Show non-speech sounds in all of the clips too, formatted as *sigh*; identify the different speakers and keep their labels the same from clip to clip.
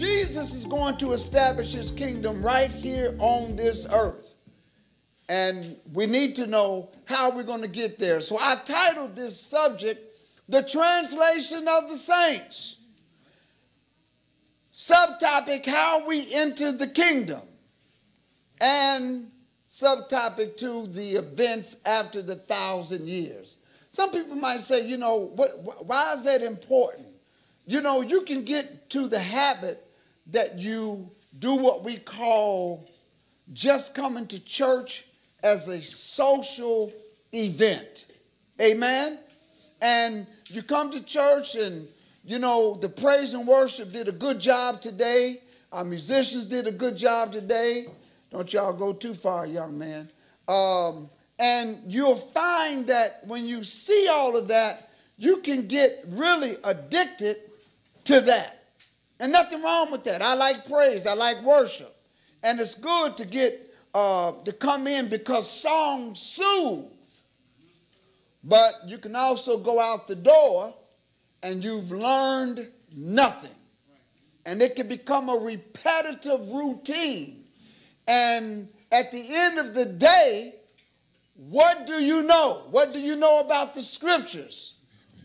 Speaker 1: Jesus is going to establish his kingdom right here on this earth. And we need to know how we're going to get there. So I titled this subject, The Translation of the Saints. Subtopic, How We Enter the Kingdom. And subtopic two, The Events After the Thousand Years. Some people might say, you know, what, why is that important? You know, you can get to the habit that you do what we call just coming to church as a social event. Amen? And you come to church and, you know, the praise and worship did a good job today. Our musicians did a good job today. Don't y'all go too far, young man. Um, and you'll find that when you see all of that, you can get really addicted to that. And nothing wrong with that. I like praise, I like worship. And it's good to get uh, to come in because songs soothe. But you can also go out the door and you've learned nothing. And it can become a repetitive routine. And at the end of the day, what do you know? What do you know about the scriptures?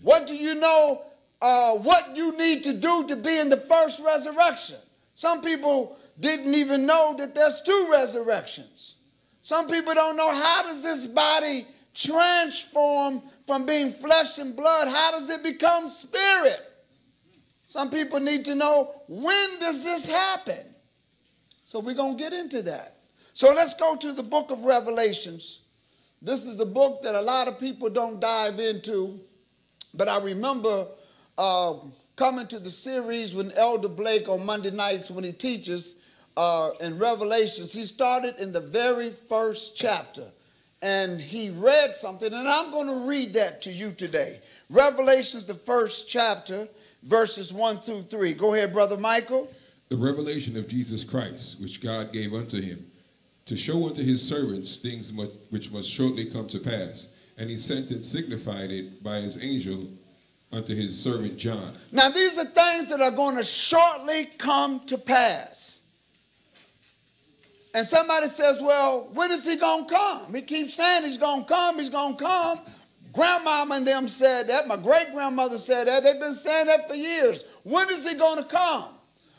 Speaker 1: What do you know uh, what you need to do to be in the first resurrection. Some people didn't even know that there's two resurrections. Some people don't know how does this body transform from being flesh and blood? How does it become spirit? Some people need to know when does this happen? So we're going to get into that. So let's go to the book of Revelations. This is a book that a lot of people don't dive into, but I remember uh, coming to the series with Elder Blake on Monday nights when he teaches uh, in Revelations. He started in the very first chapter and he read something, and I'm going to read that to you today. Revelations, the first chapter, verses 1 through 3. Go ahead, Brother Michael.
Speaker 2: The revelation of Jesus Christ, which God gave unto him, to show unto his servants things which must shortly come to pass. And he sent and signified it by his angel unto his servant John.
Speaker 1: Now, these are things that are going to shortly come to pass. And somebody says, Well, when is he going to come? He keeps saying he's going to come, he's going to come. Grandmama and them said that. My great grandmother said that. They've been saying that for years. When is he going to come?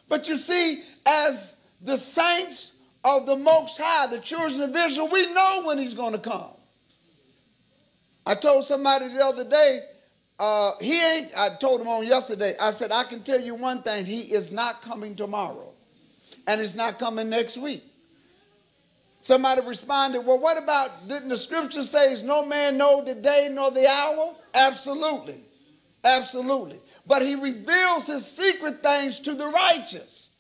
Speaker 1: But you see, as the saints of the Most High, the children of Israel, we know when he's going to come. I told somebody the other day, uh, he ain't, I told him on yesterday, I said, I can tell you one thing, he is not coming tomorrow. And he's not coming next week. Somebody responded, well, what about, didn't the scripture say, no man know the day nor the hour? Absolutely. Absolutely. But he reveals his secret things to the righteous.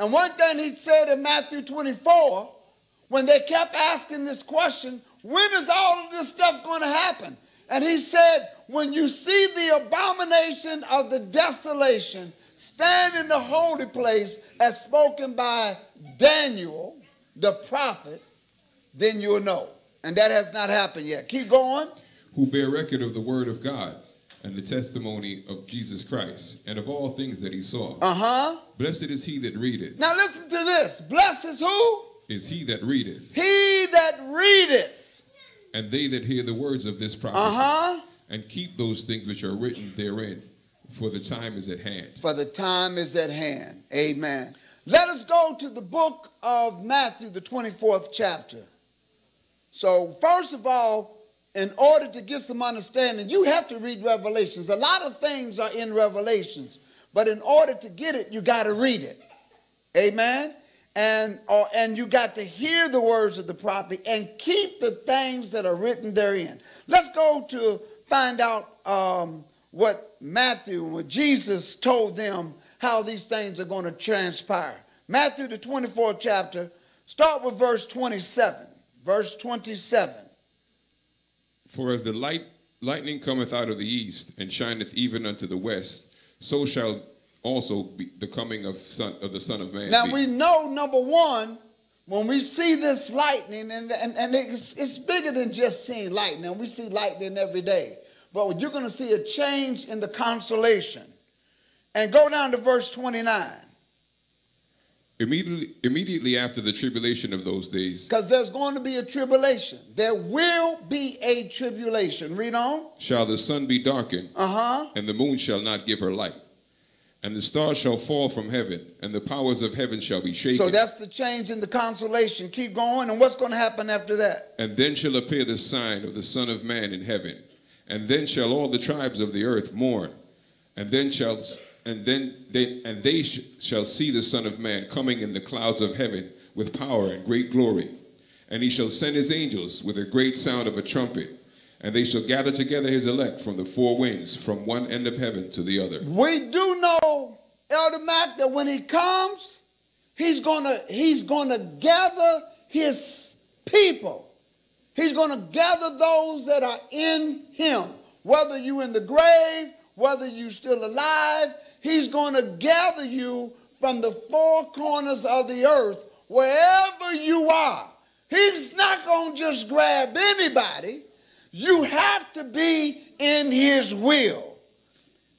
Speaker 1: And one thing he said in Matthew 24, when they kept asking this question, when is all of this stuff going to happen? And he said, when you see the abomination of the desolation stand in the holy place as spoken by Daniel, the prophet, then you'll know. And that has not happened yet. Keep going.
Speaker 2: Who bear record of the word of God and the testimony of Jesus Christ and of all things that he saw.
Speaker 1: Uh huh.
Speaker 2: Blessed is he that readeth.
Speaker 1: Now listen to this. Blessed is who?
Speaker 2: Is he that readeth.
Speaker 1: He that readeth
Speaker 2: and they that hear the words of this prophecy
Speaker 1: uh-huh.
Speaker 2: And keep those things which are written therein, for the time is at hand.
Speaker 1: For the time is at hand. Amen. Let us go to the book of Matthew, the 24th chapter. So, first of all, in order to get some understanding, you have to read Revelations. A lot of things are in Revelations, but in order to get it, you got to read it. Amen and, or, and you got to hear the words of the prophet and keep the things that are written therein. Let's go to find out um, what Matthew, what Jesus told them, how these things are going to transpire. Matthew, the 24th chapter, start with verse 27. Verse 27.
Speaker 2: For as the light, lightning cometh out of the east and shineth even unto the west, so shall also be the coming of son of the Son of Man.
Speaker 1: Now be. we know number one, when we see this lightning, and, and, and it's, it's bigger than just seeing lightning. We see lightning every day. But you're going to see a change in the constellation. And go down to verse 29.
Speaker 2: Immediately, immediately after the tribulation of those days
Speaker 1: Because there's going to be a tribulation. There will be a tribulation. Read on.
Speaker 2: shall the sun be darkened,
Speaker 1: Uh huh.
Speaker 2: and the moon shall not give her light. And the stars shall fall from heaven, and the powers of heaven shall be shaken.
Speaker 1: So that's the change in the consolation. Keep going. And what's going to happen after that?
Speaker 2: And then shall appear the sign of the Son of Man in heaven. And then shall all the tribes of the earth mourn. And then shall and then they and they sh- shall see the Son of Man coming in the clouds of heaven with power and great glory. And he shall send his angels with a great sound of a trumpet, and they shall gather together his elect from the four winds, from one end of heaven to the other.
Speaker 1: We do know, Elder Mac, that when he comes, he's gonna he's gonna gather his people. He's gonna gather those that are in him, whether you're in the grave, whether you're still alive. He's gonna gather you from the four corners of the earth, wherever you are. He's not gonna just grab anybody. You have to be in his will.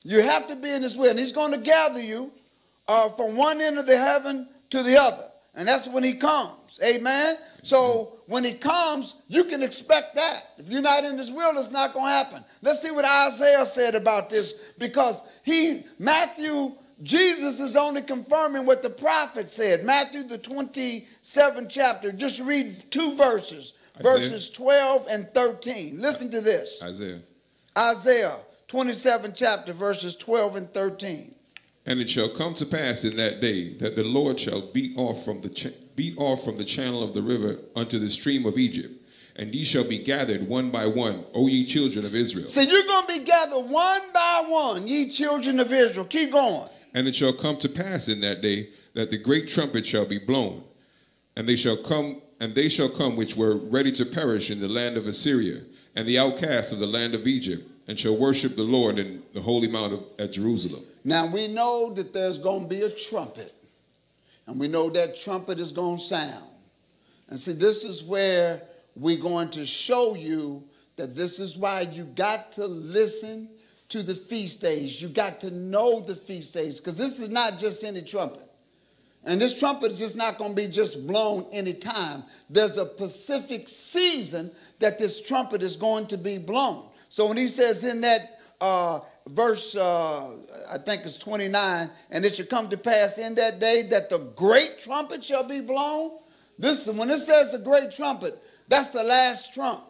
Speaker 1: You have to be in his will. And he's going to gather you uh, from one end of the heaven to the other. And that's when he comes. Amen. So when he comes, you can expect that. If you're not in his will, it's not going to happen. Let's see what Isaiah said about this because he, Matthew, Jesus is only confirming what the prophet said. Matthew, the 27th chapter, just read two verses,
Speaker 2: Isaiah.
Speaker 1: verses 12 and 13. Listen to this.
Speaker 2: Isaiah.
Speaker 1: Isaiah 27 chapter verses 12 and 13.
Speaker 2: And it shall come to pass in that day that the Lord shall beat off from the beat off from the channel of the river unto the stream of Egypt, and ye shall be gathered one by one, O ye children of Israel.
Speaker 1: So you're going to be gathered one by one, ye children of Israel. Keep going.
Speaker 2: And it shall come to pass in that day that the great trumpet shall be blown, and they shall come, and they shall come which were ready to perish in the land of Assyria, and the outcasts of the land of Egypt, and shall worship the Lord in the holy mount of, at Jerusalem.
Speaker 1: Now we know that there's going to be a trumpet, and we know that trumpet is going to sound. And see, this is where we're going to show you that this is why you got to listen to the feast days. You got to know the feast days because this is not just any trumpet. And this trumpet is just not going to be just blown anytime. There's a specific season that this trumpet is going to be blown. So when he says in that uh, verse, uh, I think it's 29, and it shall come to pass in that day that the great trumpet shall be blown. This when it says the great trumpet, that's the last trump.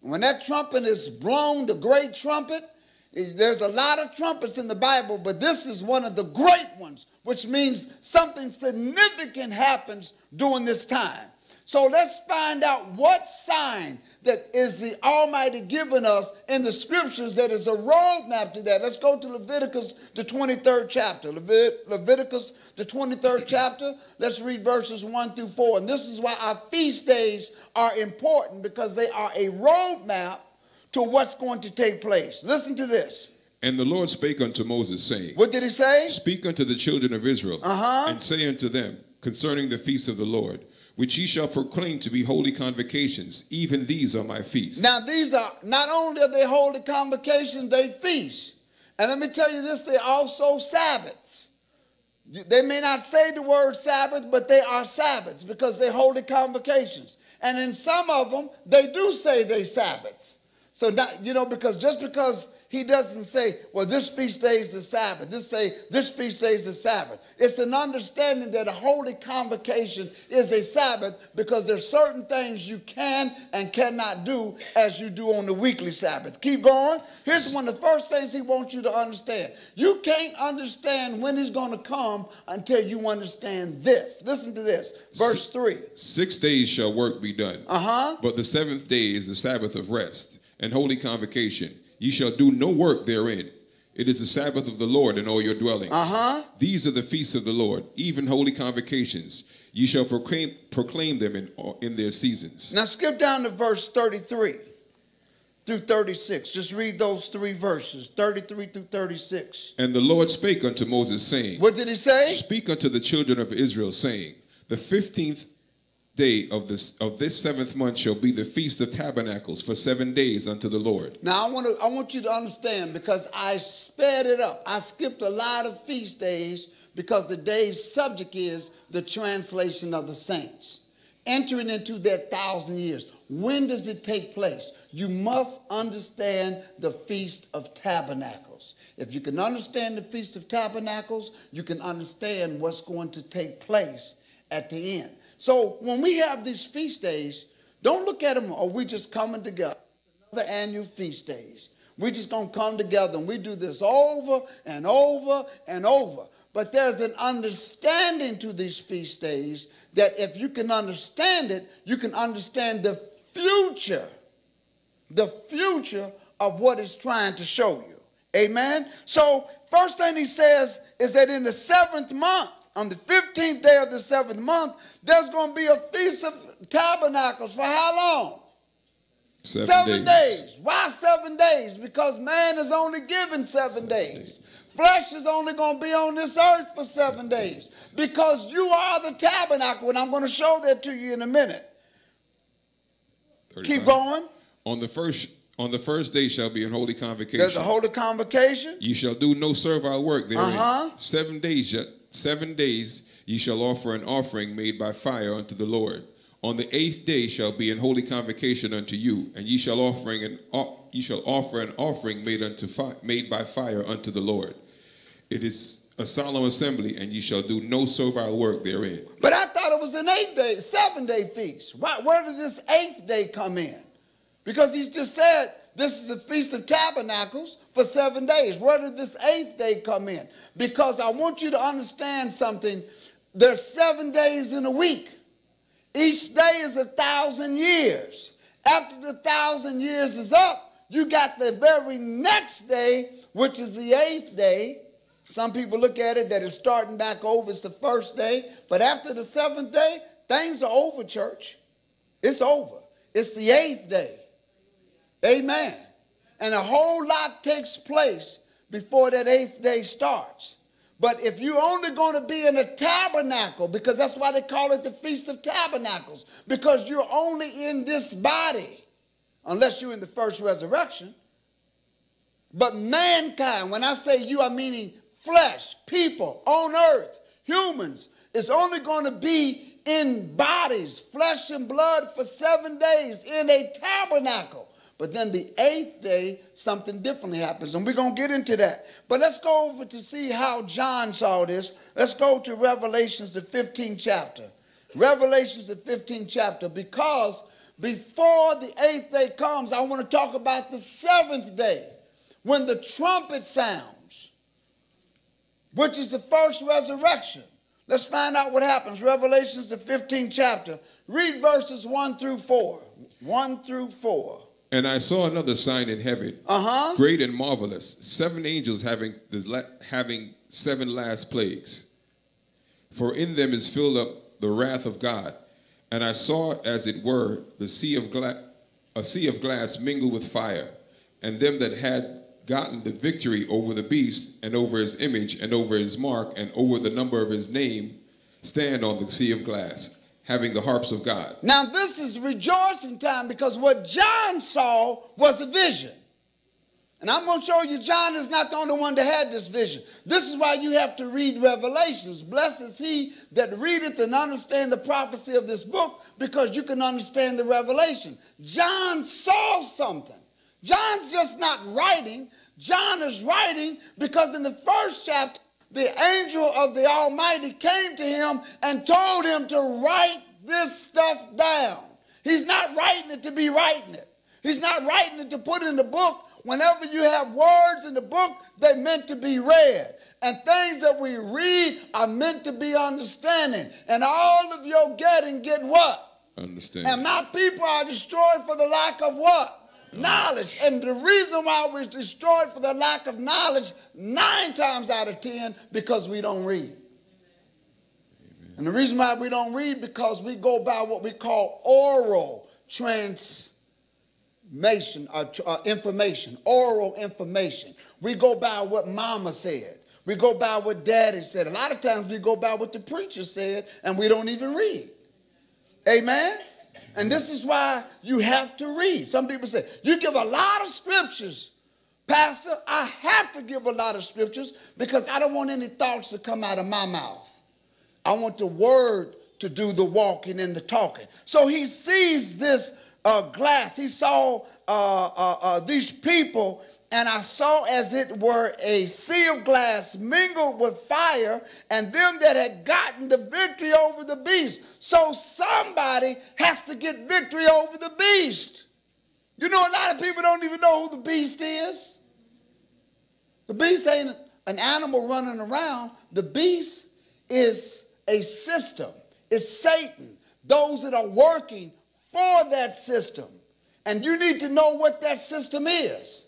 Speaker 1: When that trumpet is blown, the great trumpet, there's a lot of trumpets in the Bible, but this is one of the great ones, which means something significant happens during this time. So let's find out what sign that is the Almighty given us in the scriptures that is a roadmap to that. Let's go to Leviticus, the 23rd chapter. Levit- Leviticus, the 23rd *clears throat* chapter. Let's read verses 1 through 4. And this is why our feast days are important because they are a roadmap to what's going to take place. Listen to this.
Speaker 2: And the Lord spake unto Moses, saying,
Speaker 1: What did he say?
Speaker 2: Speak unto the children of Israel,
Speaker 1: Uh-huh.
Speaker 2: and say unto them concerning the feasts of the Lord, which ye shall proclaim to be holy convocations, even these are my feasts.
Speaker 1: Now, these are not only are they holy convocations, they feast. And let me tell you this, they also Sabbaths. They may not say the word Sabbath, but they are Sabbaths because they're holy convocations. And in some of them, they do say they Sabbaths. So not, you know, because just because he doesn't say, well, this feast day is the Sabbath, this say this feast day is the Sabbath. It's an understanding that a holy convocation is a Sabbath because there's certain things you can and cannot do as you do on the weekly Sabbath. Keep going. Here's one of the first things he wants you to understand. You can't understand when he's going to come until you understand this. Listen to this. Verse 3.
Speaker 2: Six days shall work be done,
Speaker 1: Uh-huh.
Speaker 2: but the seventh day is the Sabbath of rest and holy convocation. Ye shall do no work therein. It is the Sabbath of the Lord in all your dwellings.
Speaker 1: Uh-huh.
Speaker 2: These are the feasts of the Lord, even holy convocations. Ye shall proclaim, proclaim them in, in their seasons.
Speaker 1: Now skip down to verse 33 through 36. Just read those three verses, 33 through 36.
Speaker 2: And the Lord spake unto Moses, saying,
Speaker 1: What did he say?
Speaker 2: Speak unto the children of Israel, saying, The fifteenth day of this of this seventh month shall be the feast of tabernacles for seven days unto the Lord.
Speaker 1: Now I want to I want you to understand because I sped it up. I skipped a lot of feast days because the day's subject is the translation of the saints. Entering into that thousand years. When does it take place? You must understand the Feast of Tabernacles. If you can understand the Feast of Tabernacles, you can understand what's going to take place at the end. So when we have these feast days, don't look at them, oh, we just coming together. The annual feast days. We're just going to come together and we do this over and over and over. But there's an understanding to these feast days that if you can understand it, you can understand the future, the future of what it's trying to show you. Amen? So, first thing he says is that in the seventh month, on the 15th day of the seventh month, there's going to be a feast of tabernacles for how long?
Speaker 2: Seven,
Speaker 1: seven
Speaker 2: days.
Speaker 1: days. Why seven days? Because man is only given seven, seven days. days. Flesh is only going to be on this earth for seven days. Because you are the tabernacle, and I'm going to show that to you in a minute. 35. Keep going.
Speaker 2: On the first on the first day shall be an holy convocation.
Speaker 1: There's a holy convocation.
Speaker 2: You shall do no servile work therein. Uh-huh. Seven days, seven days ye shall offer an offering made by fire unto the Lord. On the eighth day shall be an holy convocation unto you, and ye shall offering an ye shall offer an offering made unto made by fire unto the Lord. It is a solemn assembly, and ye shall do no servile work therein.
Speaker 1: But I thought it was an eight day, seven day feast. Why, where did this eighth day come in? Because he's just said this is the Feast of Tabernacles for seven days. Where did this eighth day come in? Because I want you to understand something. There's seven days in a week. Each day is a thousand years. After the thousand years is up, you got the very next day, which is the eighth day, some people look at it that it's starting back over. It's the first day. But after the seventh day, things are over, church. It's over. It's the eighth day. Amen. And a whole lot takes place before that eighth day starts. But if you're only going to be in a tabernacle, because that's why they call it the Feast of Tabernacles, because you're only in this body, unless you're in the first resurrection. But mankind, when I say you, I'm meaning flesh, people on earth, humans, is only going to be in bodies, flesh and blood for seven days in a tabernacle. But then the eighth day, something differently happens. And we're going to get into that. But let's go over to see how John saw this. Let's go to Revelations, the 15th chapter. Revelations, the 15th chapter. Because before the eighth day comes, I want to talk about the seventh day when the trumpet sounds which is the first resurrection. Let's find out what happens. Revelations, the 15th chapter. Read verses 1 through 4. 1 through 4.
Speaker 2: And I saw another sign in heaven,
Speaker 1: uh-huh.
Speaker 2: great and marvelous, seven angels having, the, having seven last plagues. For in them is filled up the wrath of God. And I saw, as it were, the sea of a sea of glass mingled with fire, and them that had gotten the victory over the beast and over his image and over his mark and over the number of his name stand on the sea of glass having the harps of God.
Speaker 1: Now this is rejoicing time because what John saw was a vision. And I'm going to show you John is not the only one that had this vision. This is why you have to read Revelations. Blessed is he that readeth and understand the prophecy of this book because you can understand the revelation. John saw something. John's just not writing. John is writing because in the first chapter, the angel of the Almighty came to him and told him to write this stuff down. He's not writing it to be writing it. He's not writing it to put in the book. Whenever you have words in the book, they're meant to be read. And things that we read are meant to be understanding. And all of your getting get what?
Speaker 2: Understand.
Speaker 1: And my people are destroyed for the lack of what? Knowledge. And the reason why we're destroyed for the lack of knowledge, nine times out of ten, because we don't read. Amen. And the reason why we don't read, because we go by what we call oral transmission, uh, uh, information, oral information. We go by what mama said. We go by what daddy said. A lot of times we go by what the preacher said, and we don't even read. Amen? And this is why you have to read. Some people say, you give a lot of scriptures. Pastor, I have to give a lot of scriptures because I don't want any thoughts to come out of my mouth. I want the word to do the walking and the talking. So he sees this uh, glass. He saw uh, uh, uh, these people, and I saw as it were a sea of glass mingled with fire, and them that had gotten the victory over the beast. So somebody has to get victory over the beast. You know, a lot of people don't even know who the beast is. The beast ain't an animal running around. The beast is a system. It's Satan. Those that are working for that system. And you need to know what that system is.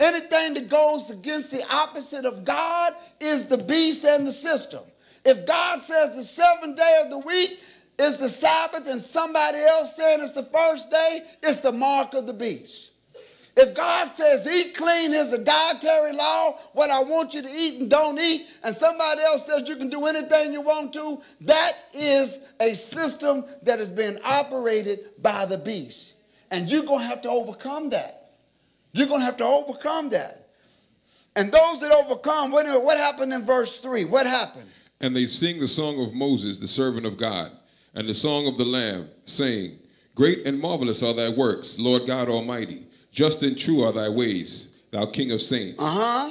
Speaker 1: Anything that goes against the opposite of God is the beast and the system. If God says the seventh day of the week is the Sabbath and somebody else saying it's the first day, it's the mark of the beast. If God says eat clean, here's a dietary law, what I want you to eat and don't eat, and somebody else says you can do anything you want to, that is a system that is being operated by the beast. And you're going to have to overcome that. You're going to have to overcome that. And those that overcome, what, what happened in verse 3? What happened?
Speaker 2: And they sing the song of Moses, the servant of God, and the song of the Lamb, saying, Great and marvelous are thy works, Lord God Almighty. Just and true are thy ways, thou King of saints.
Speaker 1: Uh huh.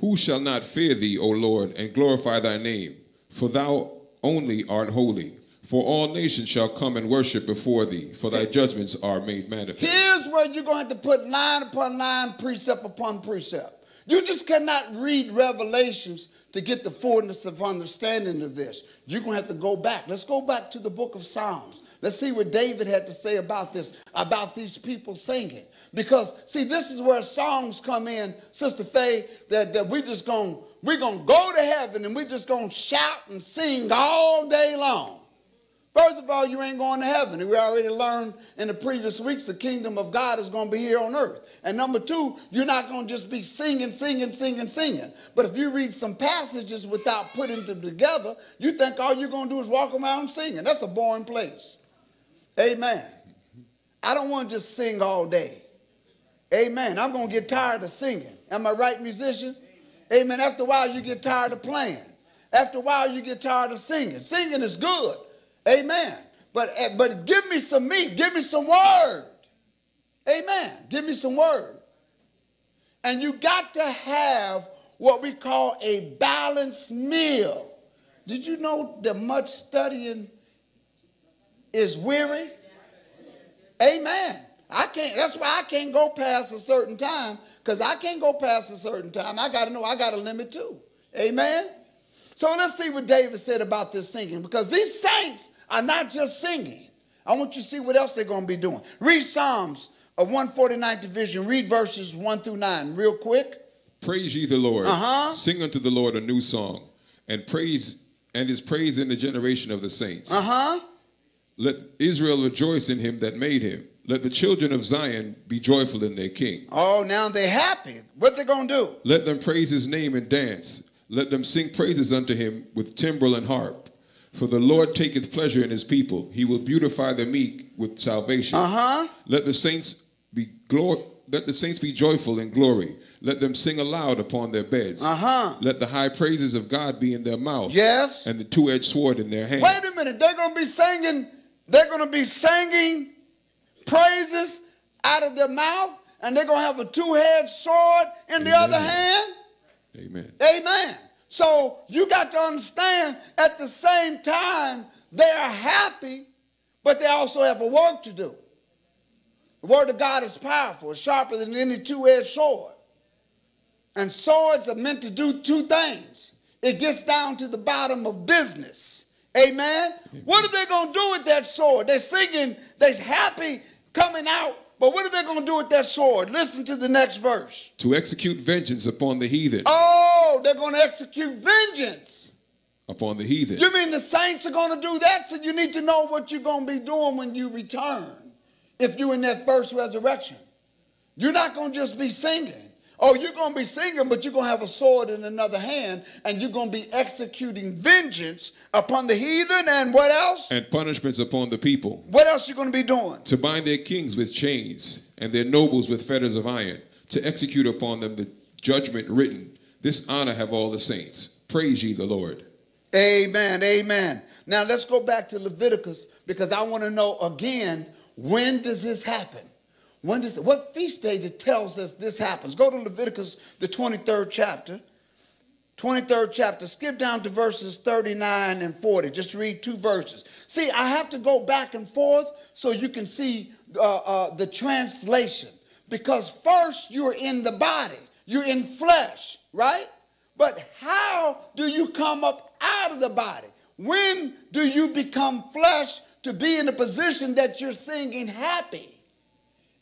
Speaker 2: Who shall not fear thee, O Lord, and glorify thy name? For thou only art holy. For all nations shall come and worship before thee, for thy judgments are made manifest.
Speaker 1: Here's where you're going to have to put line upon line, precept upon precept. You just cannot read Revelations to get the fullness of understanding of this. You're going to have to go back. Let's go back to the book of Psalms. Let's see what David had to say about this, about these people singing. Because, see, this is where songs come in, Sister Faye, that, that we just going we're gonna go to heaven and we're just going to shout and sing all day long. First of all, you ain't going to heaven. We already learned in the previous weeks the kingdom of God is going to be here on earth. And number two, you're not going to just be singing, singing, singing, singing. But if you read some passages without putting them together, you think all you're going to do is walk around singing. That's a boring place. Amen. I don't want to just sing all day. Amen. I'm going to get tired of singing. Am I right, musician? Amen. After a while, you get tired of playing. After a while, you get tired of singing. Singing is good. Amen. But, eh, but give me some meat. Give me some word. Amen. Give me some word. And you got to have what we call a balanced meal. Did you know that much studying is weary? Amen. I can't, that's why I can't go past a certain time, because I can't go past a certain time. I got to know I got a limit too. Amen. So let's see what David said about this singing, because these saints are not just singing. I want you to see what else they're going to be doing. Read Psalms of 149th division. Read verses 1 through 9 real quick.
Speaker 2: Praise ye the Lord.
Speaker 1: Uh-huh.
Speaker 2: Sing unto the Lord a new song, and praise and his praise in the generation of the saints.
Speaker 1: Uh-huh.
Speaker 2: Let Israel rejoice in him that made him. Let the children of Zion be joyful in their king.
Speaker 1: Oh, now they're happy. What they going to do?
Speaker 2: Let them praise his name and dance. Let them sing praises unto him with timbrel and harp. For the Lord taketh pleasure in his people. He will beautify the meek with salvation.
Speaker 1: Uh-huh.
Speaker 2: Let the saints be glor- let the saints be joyful in glory. Let them sing aloud upon their beds.
Speaker 1: Uh-huh.
Speaker 2: Let the high praises of God be in their mouth.
Speaker 1: Yes.
Speaker 2: And the two-edged sword in their hand.
Speaker 1: Wait a minute. They're going to be singing, they're going to be singing praises out of their mouth, and they're going to have a two-edged sword in the other hand.
Speaker 2: Amen.
Speaker 1: Amen. So you got to understand at the same time, they are happy, but they also have a work to do. The word of God is powerful, sharper than any two-edged sword. And swords are meant to do two things. It gets down to the bottom of business. Amen. What are they going to do with that sword? They're singing, they're happy coming out, but what are they going to do with that sword? Listen to the next verse.
Speaker 2: To execute vengeance upon the heathen.
Speaker 1: Oh, they're going to execute vengeance.
Speaker 2: Upon the heathen.
Speaker 1: You mean the saints are going to do that? So you need to know what you're going to be doing when you return. If you're in that first resurrection, you're not going to just be singing. Oh, you're going to be singing, but you're going to have a sword in another hand, and you're going to be executing vengeance upon the heathen, and what else?
Speaker 2: And punishments upon the people.
Speaker 1: What else are you going to be doing?
Speaker 2: To bind their kings with chains, and their nobles with fetters of iron, to execute upon them the judgment written. This honor have all the saints. Praise ye the Lord.
Speaker 1: Amen. Amen. Now let's go back to Leviticus because I want to know again when does this happen? When does what feast day that tells us this happens? Go to Leviticus, the 23rd chapter. 23rd chapter, skip down to verses 39 and 40. Just read two verses. See, I have to go back and forth so you can see uh, uh, the translation. Because first you're in the body, you're in flesh, right? But how do you come up out of the body? When do you become flesh to be in a position that you're singing happy?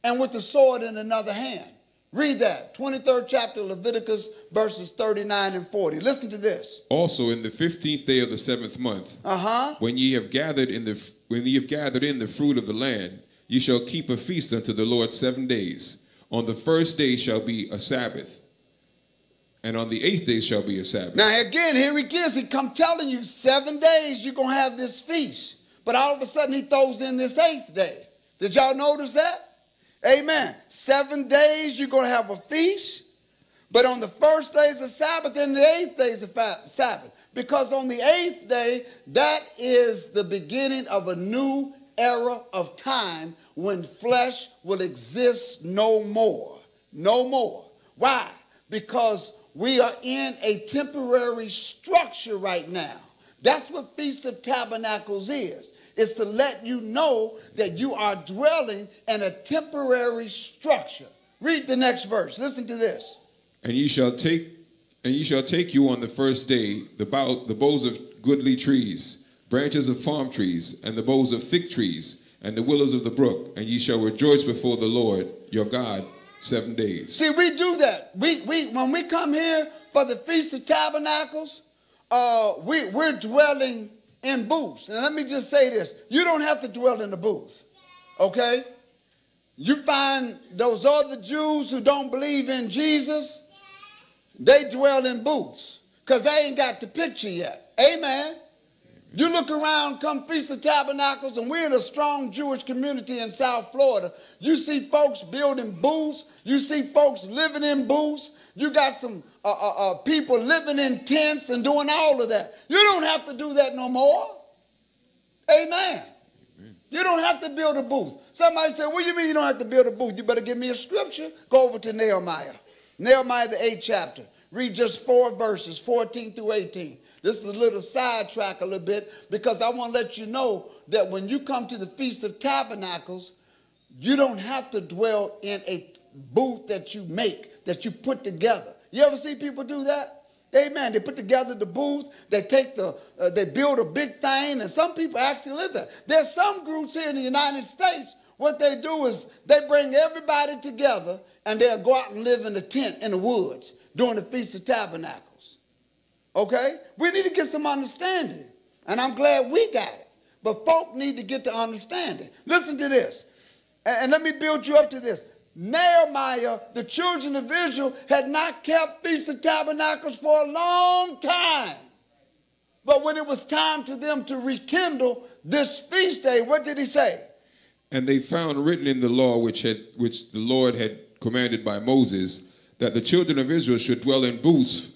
Speaker 1: And with the sword in another hand. Read that, 23rd chapter, Leviticus, verses 39 and 40. Listen to this.
Speaker 2: Also, in the 15th day of the seventh month,
Speaker 1: uh-huh.
Speaker 2: when ye have gathered in the when ye have gathered in the fruit of the land, ye shall keep a feast unto the Lord seven days. On the first day shall be a Sabbath, and on the eighth day shall be a Sabbath.
Speaker 1: Now again, here he gives. He come telling you seven days you're gonna have this feast, but all of a sudden he throws in this eighth day. Did y'all notice that? Amen. Seven days you're going to have a feast. But on the first day is a Sabbath, and the eighth day is a Sabbath. Because on the eighth day, that is the beginning of a new era of time when flesh will exist no more. No more. Why? Because we are in a temporary structure right now. That's what Feast of Tabernacles is is to let you know that you are dwelling in a temporary structure. Read the next verse. Listen to this.
Speaker 2: And ye shall take and ye shall take you on the first day the, bow, the boughs of goodly trees, branches of palm trees, and the boughs of fig trees, and the willows of the brook, and ye shall rejoice before the Lord your God seven days.
Speaker 1: See, we do that. We, we when we come here for the Feast of Tabernacles, uh, we, we're dwelling in booths. And let me just say this you don't have to dwell in the booth, okay? You find those other Jews who don't believe in Jesus, they dwell in booths because they ain't got the picture yet. Amen. You look around, come Feast of Tabernacles, and we're in a strong Jewish community in South Florida. You see folks building booths. You see folks living in booths. You got some uh, uh, uh, people living in tents and doing all of that. You don't have to do that no more. Amen. Amen. You don't have to build a booth. Somebody said, What do you mean you don't have to build a booth? You better give me a scripture. Go over to Nehemiah. Nehemiah, the eighth chapter. Read just four verses, 14 through 18. This is a little sidetrack a little bit because I want to let you know that when you come to the Feast of Tabernacles, you don't have to dwell in a booth that you make, that you put together. You ever see people do that? Amen. They put together the booth. They take the, uh, they build a big thing, and some people actually live there. There's some groups here in the United States. What they do is they bring everybody together, and they'll go out and live in a tent in the woods during the Feast of Tabernacles. Okay? We need to get some understanding. And I'm glad we got it. But folk need to get to understanding. Listen to this. And, let me build you up to this. Nehemiah, the children of Israel, had not kept Feast of Tabernacles for a long time. But when it was time to them to rekindle this feast day, what did he say?
Speaker 2: And they found written in the law which had which the Lord had commanded by Moses that the children of Israel should dwell in booths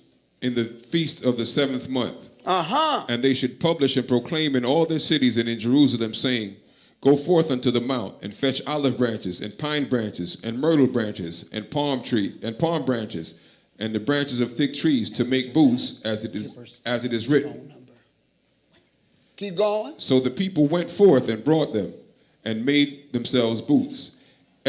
Speaker 2: in the feast of the seventh month.
Speaker 1: Uh-huh.
Speaker 2: And they should publish and proclaim in all their cities and in Jerusalem, saying, Go forth unto the mount and fetch olive branches and pine branches and myrtle branches and palm tree and palm branches and the branches of thick trees to make booths as it is as it is written.
Speaker 1: Keep going.
Speaker 2: So the people went forth and brought them and made themselves booths,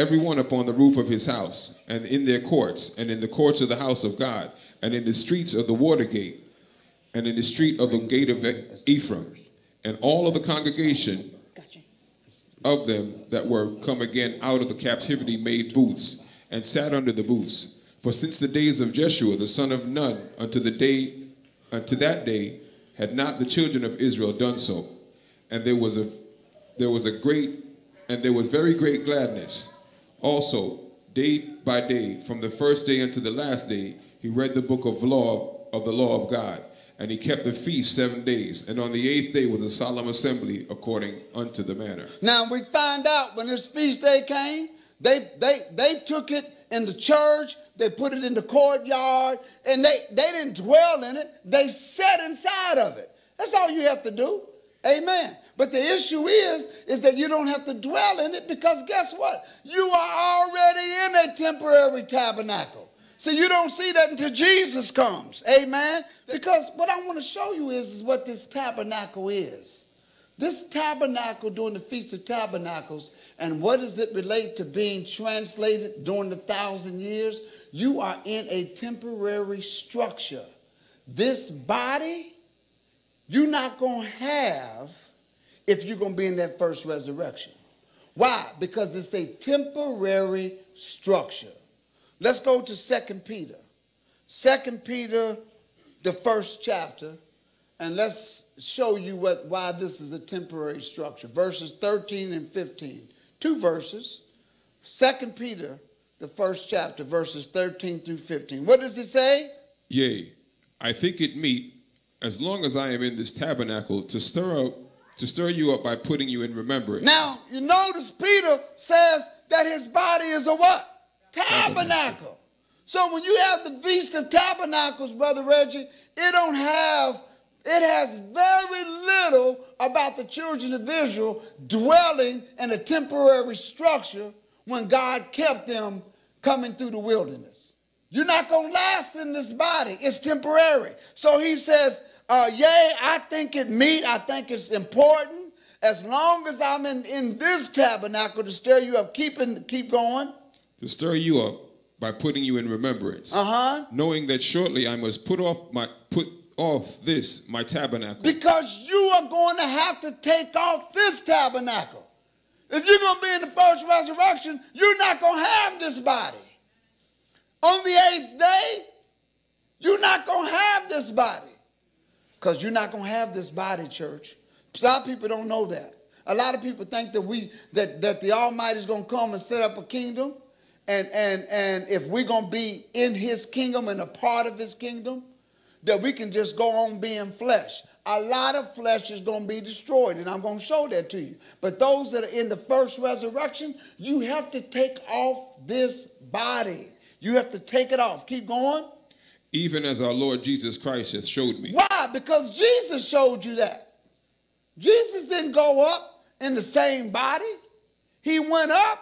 Speaker 2: every one upon the roof of his house, and in their courts, and in the courts of the house of God, and in the streets of the water gate, and in the street of the gate of Ephraim, and all of the congregation of them that were come again out of the captivity made booths, and sat under the booths. For since the days of Jeshua the son of Nun unto the day unto that day had not the children of Israel done so, and there was a there was a great and there was very great gladness. Also, day by day, from the first day unto the last day, he read the book of law of the law of God. And he kept the feast seven days, and on the eighth day was a solemn assembly according unto the manner.
Speaker 1: Now we find out when this feast day came, they they they took it in the church, they put it in the courtyard, and they, they didn't dwell in it, they sat inside of it. That's all you have to do. Amen. But the issue is, is that you don't have to dwell in it because guess what? You are already in a temporary tabernacle. So you don't see that until Jesus comes. Amen. Because what I want to show you is, is what this tabernacle is. This tabernacle during the Feast of Tabernacles, and what does it relate to being translated during the thousand years? You are in a temporary structure. This body, you're not going to have if you're going to be in that first resurrection. Why? Because it's a temporary structure. Let's go to Second Peter. Second Peter, the first chapter, and let's show you what, why this is a temporary structure. Verses 13 and 15. Two verses. Second Peter, the first chapter, verses 13 through 15. What does it say?
Speaker 2: Yea, I think it meet, as long as I am in this tabernacle, to stir up, to stir you up by putting you in remembrance.
Speaker 1: Now, you notice Peter says that his body is a what? Tabernacle. So when you have the Feast of Tabernacles, Brother Reggie, it don't have it has very little about the children of Israel dwelling in a temporary structure when God kept them coming through the wilderness. You're not going to last in this body. It's temporary. So he says, uh, yea, I think it meet. I think it's important. As long as I'm in, in this tabernacle to stir you up, keep, in, keep going.
Speaker 2: To stir you up by putting you in remembrance.
Speaker 1: Uh-huh.
Speaker 2: Knowing that shortly I must put off my put off this, my tabernacle.
Speaker 1: Because you are going to have to take off this tabernacle. If you're going to be in the first resurrection, you're not going to have this body. On the eighth day, you're not going to have this body. Because you're not going to have this body, church. A lot of people don't know that. A lot of people think that we that, that the Almighty is going to come and set up a kingdom. And, and, and if we're going to be in his kingdom and a part of his kingdom, that we can just go on being flesh. A lot of flesh is going to be destroyed, and I'm going to show that to you. But those that are in the first resurrection, you have to take off this body. You have to take it off. Keep going.
Speaker 2: Even as our Lord Jesus Christ has showed me.
Speaker 1: Why? Because Jesus showed you that. Jesus didn't go up in the same body. He went up,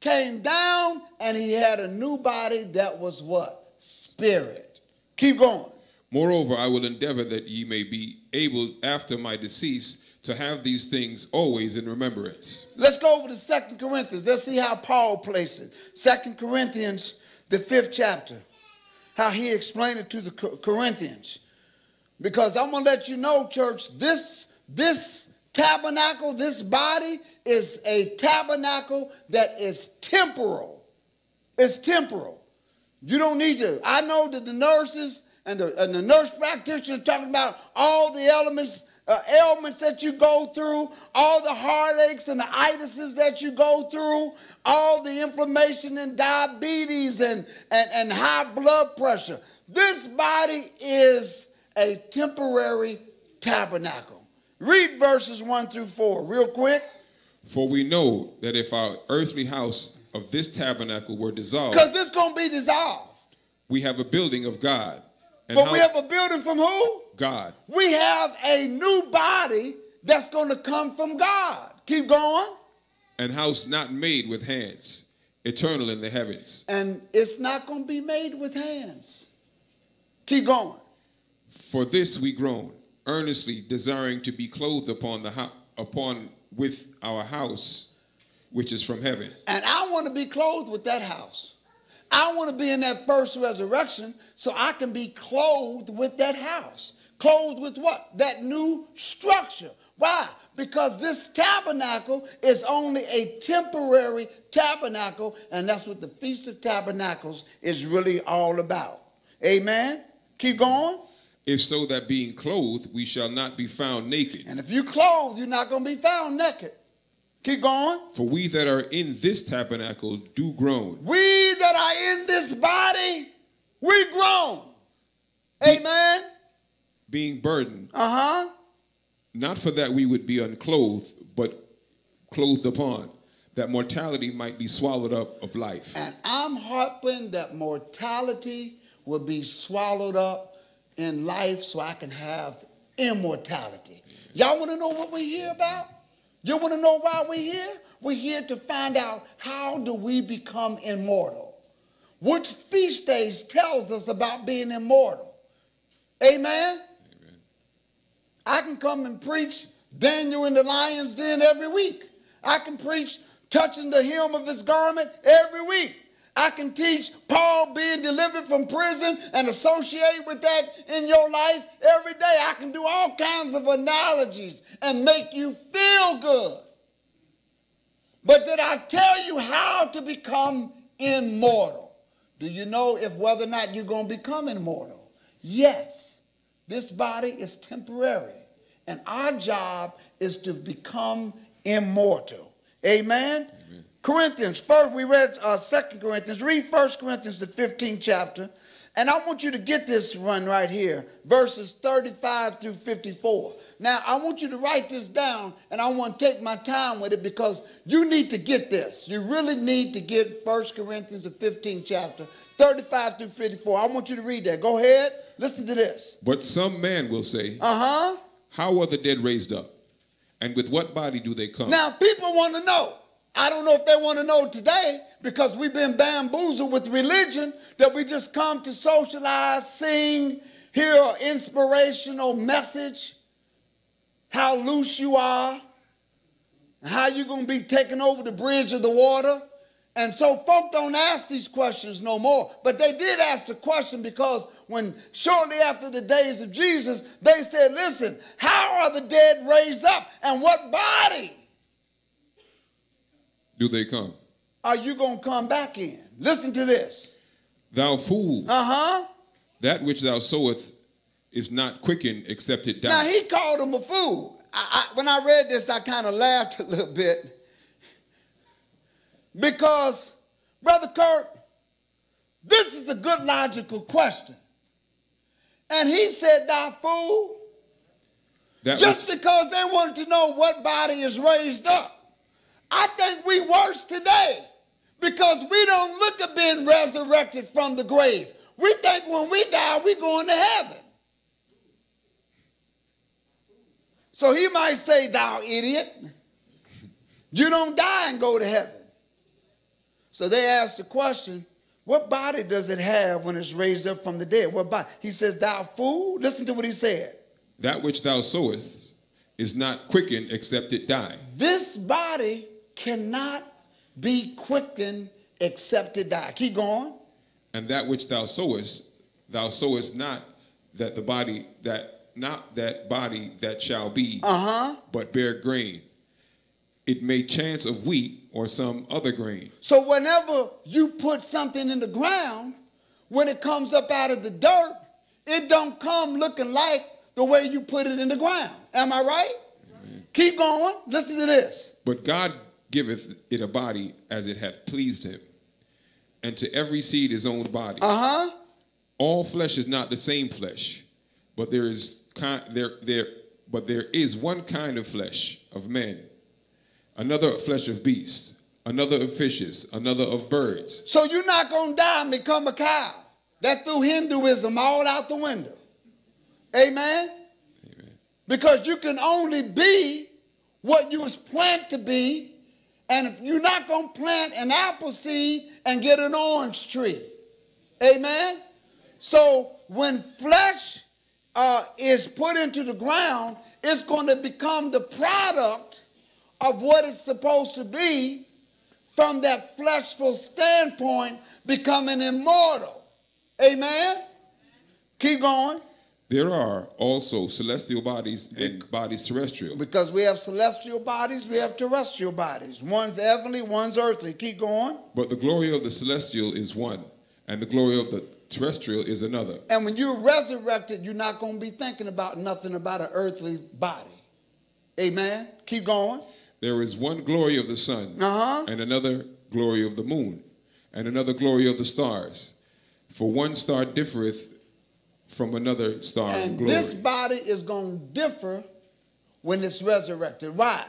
Speaker 1: came down, and he had a new body that was what? Spirit. Keep going.
Speaker 2: Moreover, I will endeavor that ye may be able after my decease to have these things always in remembrance.
Speaker 1: Let's go over to Second Corinthians. Let's see how Paul places it. Second Corinthians, the fifth chapter, how he explained it to the Corinthians. Because I'm going to let you know, church, this, this tabernacle, this body is a tabernacle that is temporal. It's temporal. You don't need to. I know that the nurses and the, and the nurse practitioner talking about all the elements, uh, ailments that you go through, all the heartaches and the itises that you go through, all the inflammation and diabetes and, and, and high blood pressure. This body is a temporary tabernacle. Read verses 1 through 4 real quick.
Speaker 2: For we know that if our earthly house of this tabernacle were dissolved,
Speaker 1: because it's going to be dissolved,
Speaker 2: we have a building of God
Speaker 1: and but we have a building from who?
Speaker 2: God.
Speaker 1: We have a new body that's going to come from God. Keep going.
Speaker 2: And house not made with hands, eternal in the heavens.
Speaker 1: And it's not going to be made with hands. Keep going.
Speaker 2: For this we groan, earnestly desiring to be clothed upon the upon with our house, which is from heaven.
Speaker 1: And I want to be clothed with that house. I want to be in that first resurrection so I can be clothed with that house. Clothed with what? That new structure. Why? Because this tabernacle is only a temporary tabernacle, and that's what the Feast of Tabernacles is really all about. Amen? Keep going.
Speaker 2: If so, that being clothed, we shall not be found naked.
Speaker 1: And if you're clothed, you're not going to be found naked. Keep going.
Speaker 2: For we that are in this tabernacle do groan,
Speaker 1: We that are in this body, we groan. Amen.
Speaker 2: Being burdened,
Speaker 1: Uh huh.
Speaker 2: not for that we would be unclothed, but clothed upon, that mortality might be swallowed up of life.
Speaker 1: And I'm hoping that mortality will be swallowed up in life so I can have immortality. Y'all want to know what we're here about? You want to know why we're here? We're here to find out how do we become immortal. What feast days tells us about being immortal. Amen? I can come and preach Daniel in the lion's den every week. I can preach touching the hem of his garment every week. I can teach Paul being delivered from prison and associate with that in your life every day. I can do all kinds of analogies and make you feel good. But did I tell you how to become immortal? Do you know if whether or not you're going to become immortal? Yes. This body is temporary, and our job is to become immortal. Amen? Corinthians, first we read uh, 2 Corinthians. Read 1 Corinthians, the 15th chapter. And I want you to get this one right here, verses 35 through 54. Now, I want you to write this down, and I want to take my time with it because you need to get this. You really need to get 1 Corinthians, the 15th chapter, 35 through 54. I want you to read that. Go ahead. Listen to this.
Speaker 2: But some man will say,
Speaker 1: Uh huh.
Speaker 2: How are the dead raised up? And with what body do they come?
Speaker 1: Now, people want to know. I don't know if they want to know today because we've been bamboozled with religion that we just come to socialize, sing, hear an inspirational message, how loose you are, how you're going to be taking over the bridge of the water. And so folk don't ask these questions no more. But they did ask the question because when shortly after the days of Jesus, they said, listen, how are the dead raised up? And what body
Speaker 2: Do they come?
Speaker 1: are you going to come back in? Listen to this.
Speaker 2: Thou fool,
Speaker 1: Uh-huh.
Speaker 2: that which thou sowest is not quickened except it die.
Speaker 1: Now, he called him a fool. I, I, when I read this, I kind of laughed a little bit. Because, Brother Kurt, this is a good logical question. And he said, Thou fool,
Speaker 2: that
Speaker 1: just
Speaker 2: which,
Speaker 1: because they wanted to know what body is raised up. I think we worse today because we don't look at being resurrected from the grave. We think when we die, we're going to heaven. So he might say, Thou idiot, you don't die and go to heaven. So they asked the question, What body does it have when it's raised up from the dead? What body? He says, Thou fool. Listen to what he said.
Speaker 2: that which thou sowest is not quickened except it die.
Speaker 1: This body cannot be quickened except it die. Keep going.
Speaker 2: And that which thou sowest, thou sowest not that the body that not that body that shall be,
Speaker 1: Uh huh.
Speaker 2: but bear grain. It may chance of wheat or some other grain.
Speaker 1: So whenever you put something in the ground, when it comes up out of the dirt, it don't come looking like the way you put it in the ground. Am I right? Keep going. Listen to this.
Speaker 2: But God giveth it a body as it hath pleased him, and to every seed his own body.
Speaker 1: Uh huh.
Speaker 2: All flesh is not the same flesh, but there is ki- there there but there is one kind of flesh of men, another flesh of beasts, another of fishes, another of birds.
Speaker 1: So you're not going to die and become a cow. That threw Hinduism all out the window. Amen?
Speaker 2: Amen.
Speaker 1: Because you can only be what you was planted to be. And if you're not going to plant an apple seed and get an orange tree. Amen? So when flesh uh, is put into the ground, it's going to become the product of what it's supposed to be from that fleshful standpoint, becoming immortal. Amen? Keep going.
Speaker 2: There are also celestial bodies and bodies terrestrial.
Speaker 1: Because we have celestial bodies, we have terrestrial bodies. One's heavenly, one's earthly. Keep going.
Speaker 2: But the glory of the celestial is one, and the glory of the terrestrial is another.
Speaker 1: And when you're resurrected, you're not going to be thinking about nothing about an earthly body. Amen. Keep going.
Speaker 2: There is one glory of the sun,
Speaker 1: Uh-huh.
Speaker 2: and another glory of the moon, and another glory of the stars. For one star differeth from another star in
Speaker 1: And
Speaker 2: glory.
Speaker 1: this body is going to differ when it's resurrected. Why?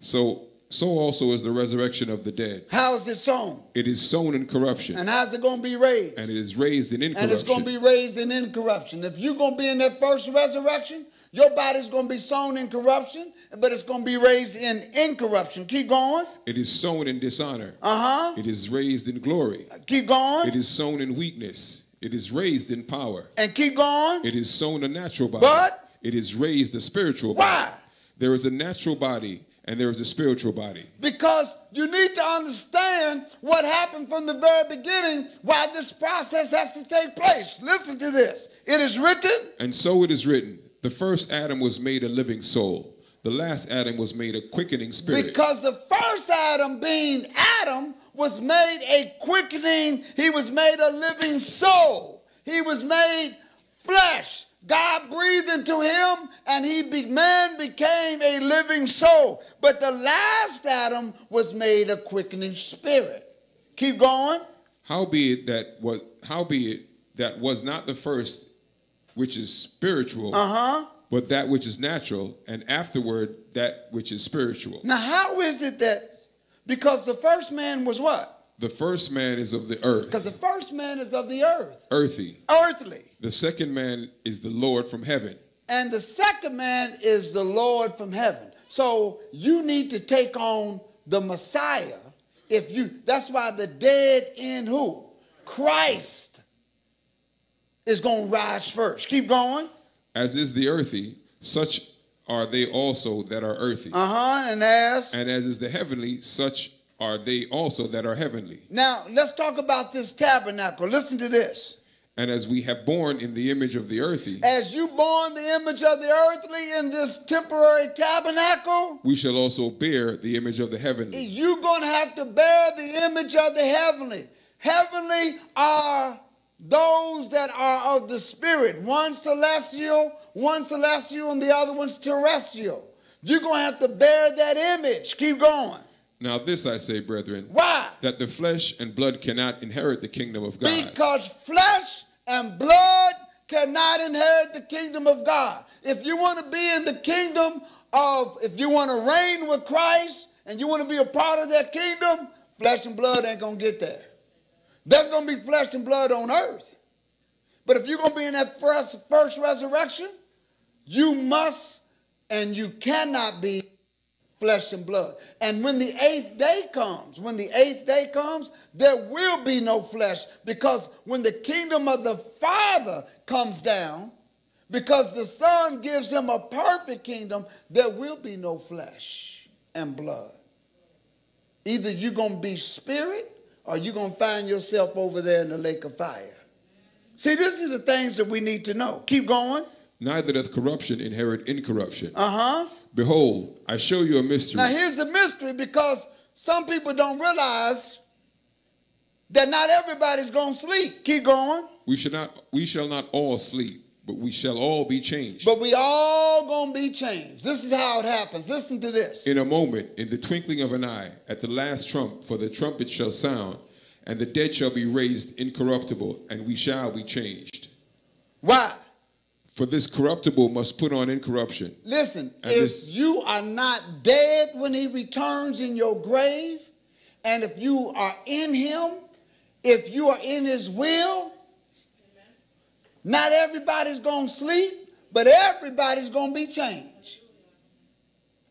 Speaker 2: So, so also is the resurrection of the dead.
Speaker 1: How is it sown?
Speaker 2: It is sown in corruption,
Speaker 1: And how's it going to be raised?
Speaker 2: and it is raised in incorruption.
Speaker 1: And it's going to be raised in incorruption. If you're going to be in that first resurrection, your body's going to be sown in corruption, but it's going to be raised in incorruption. Keep going.
Speaker 2: It is sown in dishonor.
Speaker 1: Uh huh.
Speaker 2: It is raised in glory.
Speaker 1: Keep going.
Speaker 2: It is sown in weakness. It is raised in power.
Speaker 1: And keep going.
Speaker 2: It is sown a natural body.
Speaker 1: But-
Speaker 2: it is raised a spiritual body.
Speaker 1: Why?
Speaker 2: There is a natural body and there is a spiritual body.
Speaker 1: Because you need to understand what happened from the very beginning, why this process has to take place. Listen to this. It is written,
Speaker 2: And so it is written the first Adam was made a living soul, the last Adam was made a quickening spirit.
Speaker 1: because the first Adam, being Adam, was made a quickening, he was made a living soul, he was made flesh. God breathed into him, and he be, man became a living soul. But the last Adam was made a quickening spirit. Keep going.
Speaker 2: howbeit that was howbeit that was not the first which is spiritual,
Speaker 1: Uh huh.
Speaker 2: but that which is natural, and afterward that which is spiritual.
Speaker 1: Now, how is it that? Because the first man was what?
Speaker 2: The first man is of the earth,
Speaker 1: Because the first man is of the earth,
Speaker 2: earthy.
Speaker 1: earthly.
Speaker 2: The second man is the Lord from heaven.
Speaker 1: And the second man is the Lord from heaven. So you need to take on the Messiah. If you that's why the dead in who? Christ is going to rise first. Keep going.
Speaker 2: As is the earthy, such are they also that are earthy.
Speaker 1: Uh-huh. And as
Speaker 2: And as is the heavenly, such are they also that are heavenly.
Speaker 1: now let's talk about this tabernacle. Listen to this.
Speaker 2: And as we have born in the image of the earthy,
Speaker 1: As you born the image of the earthly in this temporary tabernacle,
Speaker 2: we shall also bear the image of the heavenly.
Speaker 1: you're going to have to bear the image of the heavenly. Heavenly are those that are of the spirit. One celestial, one celestial, and the other one's terrestrial. You're going to have to bear that image. Keep going.
Speaker 2: Now, this I say, brethren,
Speaker 1: Why?
Speaker 2: that the flesh and blood cannot inherit the kingdom of God.
Speaker 1: Because flesh and blood cannot inherit the kingdom of God. If you want to be in the kingdom of, if you want to reign with Christ and you want to be a part of that kingdom, flesh and blood ain't going to get there. There's going to be flesh and blood on earth. But if you're going to be in that first, first resurrection, you must and you cannot be flesh and blood. And when the eighth day comes, when the eighth day comes, there will be no flesh because when the kingdom of the Father comes down, because the Son gives him a perfect kingdom, there will be no flesh and blood. Either you're going to be spirit or you're going to find yourself over there in the lake of fire. See, this is the things that we need to know. Keep going.
Speaker 2: Neither doth corruption inherit incorruption.
Speaker 1: Uh huh.
Speaker 2: Behold, I show you a mystery.
Speaker 1: Now, here's the mystery because some people don't realize that not everybody's going to sleep. Keep going.
Speaker 2: we shall not we shall not all sleep, but we shall all be changed.
Speaker 1: But we all going to be changed. This is how it happens. Listen to this.
Speaker 2: in a moment, in the twinkling of an eye, at the last trump, for the trumpet shall sound, and the dead shall be raised incorruptible, and we shall be changed.
Speaker 1: Why?
Speaker 2: For this corruptible must put on incorruption,
Speaker 1: Listen,
Speaker 2: And
Speaker 1: if
Speaker 2: this-
Speaker 1: you are not dead when he returns in your grave, and if you are in him, if you are in his will, not everybody's going to sleep, but everybody's going to be changed.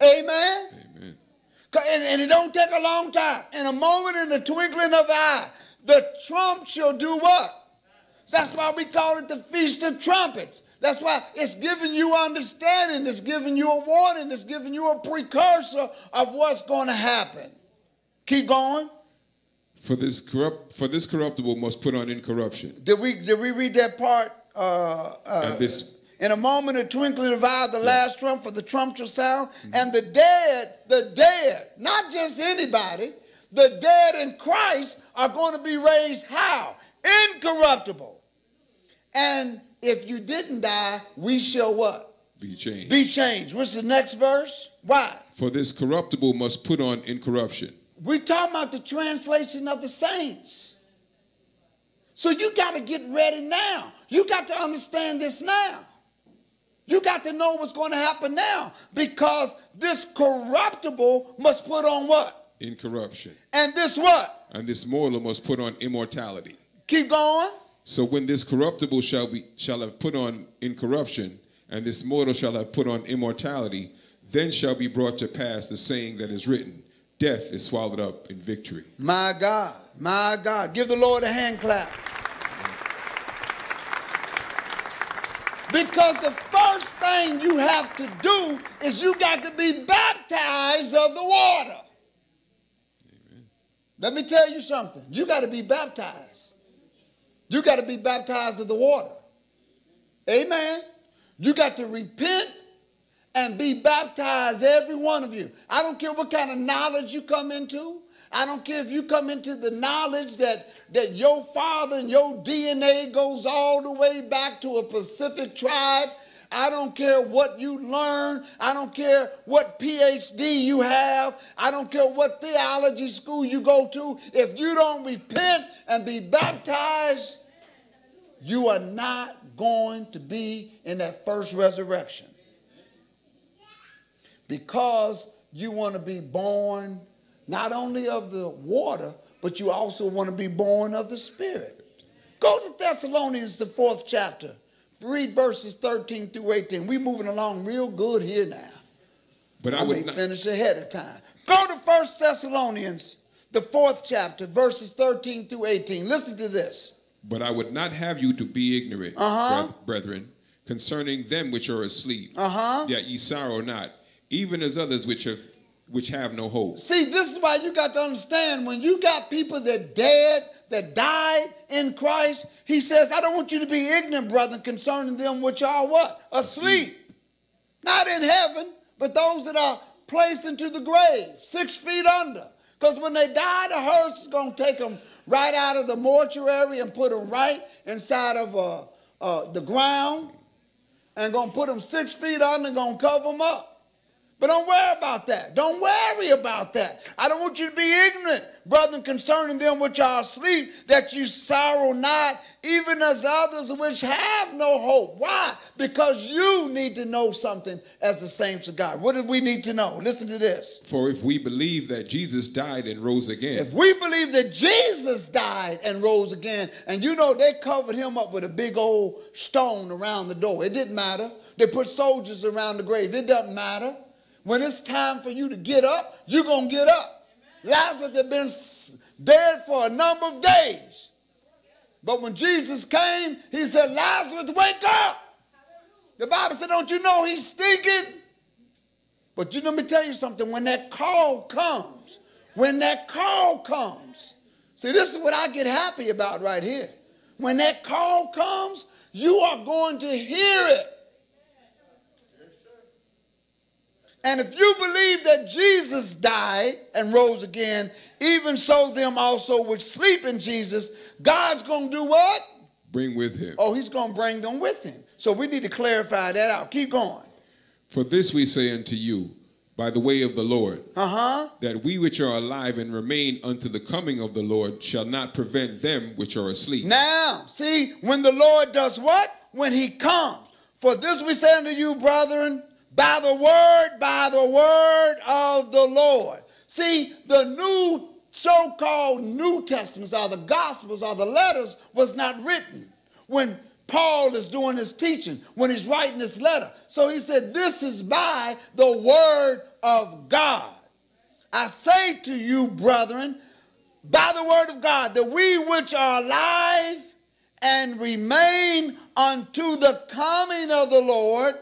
Speaker 1: Amen?
Speaker 2: Amen.
Speaker 1: And, and it don't take a long time. In a moment, in the twinkling of an eye, the trump shall do what? That's why we call it the Feast of Trumpets. That's why it's giving you understanding, it's giving you a warning, it's giving you a precursor of what's going to happen. Keep going.
Speaker 2: For this corrupt, for this corruptible must put on incorruption,
Speaker 1: Did we did we read that part? Uh, uh, in a moment of twinkling of eye, the last trump for the trump shall sound, and the dead, the dead, not just anybody, the dead in Christ are going to be raised how? Incorruptible. And if you didn't die, we shall what?
Speaker 2: be changed.
Speaker 1: Be changed. What's the next verse? Why?
Speaker 2: For this corruptible must put on incorruption.
Speaker 1: We're talking about the translation of the saints. So you got to get ready now. You got to understand this now. You got to know what's going to happen now because this corruptible must put on what?
Speaker 2: Incorruption.
Speaker 1: And this what?
Speaker 2: And this mortal must put on immortality.
Speaker 1: Keep going.
Speaker 2: So when this corruptible shall be shall have put on incorruption, and this mortal shall have put on immortality, then shall be brought to pass the saying that is written, Death is swallowed up in victory.
Speaker 1: My God, my God. Give the Lord a hand clap. Because the first thing you have to do is you got to be baptized of the water. Amen. Let me tell you something. You got to be baptized. You got to be baptized of the water. Amen. You got to repent and be baptized, every one of you. I don't care what kind of knowledge you come into. I don't care if you come into the knowledge that, that your father and your DNA goes all the way back to a Pacific tribe. I don't care what you learn. I don't care what PhD you have. I don't care what theology school you go to. If you don't repent and be baptized, you are not going to be in that first resurrection. Because you want to be born not only of the water, but you also want to be born of the Spirit. Go to Thessalonians, the fourth chapter. Read verses 13 through 18. We're moving along real good here now.
Speaker 2: But I,
Speaker 1: I
Speaker 2: would
Speaker 1: may
Speaker 2: not,
Speaker 1: finish ahead of time. Go to First Thessalonians, the fourth chapter, verses 13 through 18. Listen to this.
Speaker 2: But I would not have you to be ignorant,
Speaker 1: Uh-huh.
Speaker 2: brethren, concerning them which are asleep,
Speaker 1: Uh-huh.
Speaker 2: yet ye sorrow not, even as others which have which have no hope.
Speaker 1: See, this is why you got to understand when you got people that dead, that died in Christ, he says, I don't want you to be ignorant, brother, concerning them which are what? Asleep. Not in heaven, but those that are placed into the grave, six feet under. Because when they die, the hearse is going to take them right out of the mortuary and put them right inside of uh, uh, the ground and going to put them six feet under and going to cover them up. But don't worry about that. Don't worry about that. I don't want you to be ignorant, brethren, concerning them which are asleep, that you sorrow not, even as others which have no hope. Why? Because you need to know something as the saints of God. What do we need to know? Listen to this.
Speaker 2: For if we believe that Jesus died and rose again,
Speaker 1: If we believe that Jesus died and rose again, and you know they covered him up with a big old stone around the door, it didn't matter. They put soldiers around the grave, it doesn't matter. When it's time for you to get up, you're going to get up. Lazarus had been dead for a number of days. But when Jesus came, he said, Lazarus, wake up. The Bible said, don't you know he's stinking? But you let me tell you something. When that call comes, when that call comes, see, this is what I get happy about right here. When that call comes, you are going to hear it. And if you believe that Jesus died and rose again, even so them also which sleep in Jesus, God's going to do what?
Speaker 2: bring with him.
Speaker 1: Oh, he's going to bring them with him. So we need to clarify that out. Keep going.
Speaker 2: For this we say unto you, by the way of the Lord,
Speaker 1: Uh-huh.
Speaker 2: that we which are alive and remain unto the coming of the Lord shall not prevent them which are asleep.
Speaker 1: Now, see, when the Lord does what? When he comes. For this we say unto you, brethren, by the word, by the word of the Lord. See, the new so-called New Testaments or the Gospels or the letters was not written when Paul is doing his teaching, when he's writing this letter. So he said, this is by the word of God. I say to you, brethren, by the word of God, that we which are alive and remain unto the coming of the Lord,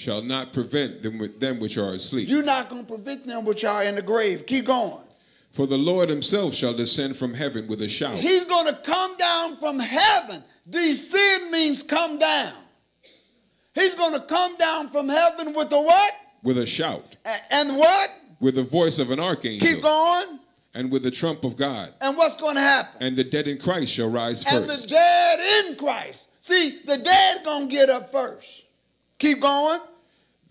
Speaker 2: Shall not prevent them with them which are asleep.
Speaker 1: you're not going to prevent them which are in the grave. Keep going.
Speaker 2: For the Lord himself shall descend from heaven with a shout,
Speaker 1: He's going to come down from heaven. Descend means come down. He's going to come down from heaven with the what?
Speaker 2: with a shout,
Speaker 1: A- And what?
Speaker 2: with the voice of an archangel.
Speaker 1: Keep going.
Speaker 2: and with the trump of God.
Speaker 1: And what's going to happen?
Speaker 2: And the dead in Christ shall rise
Speaker 1: And the dead in Christ. See, the dead going to get up first. Keep going.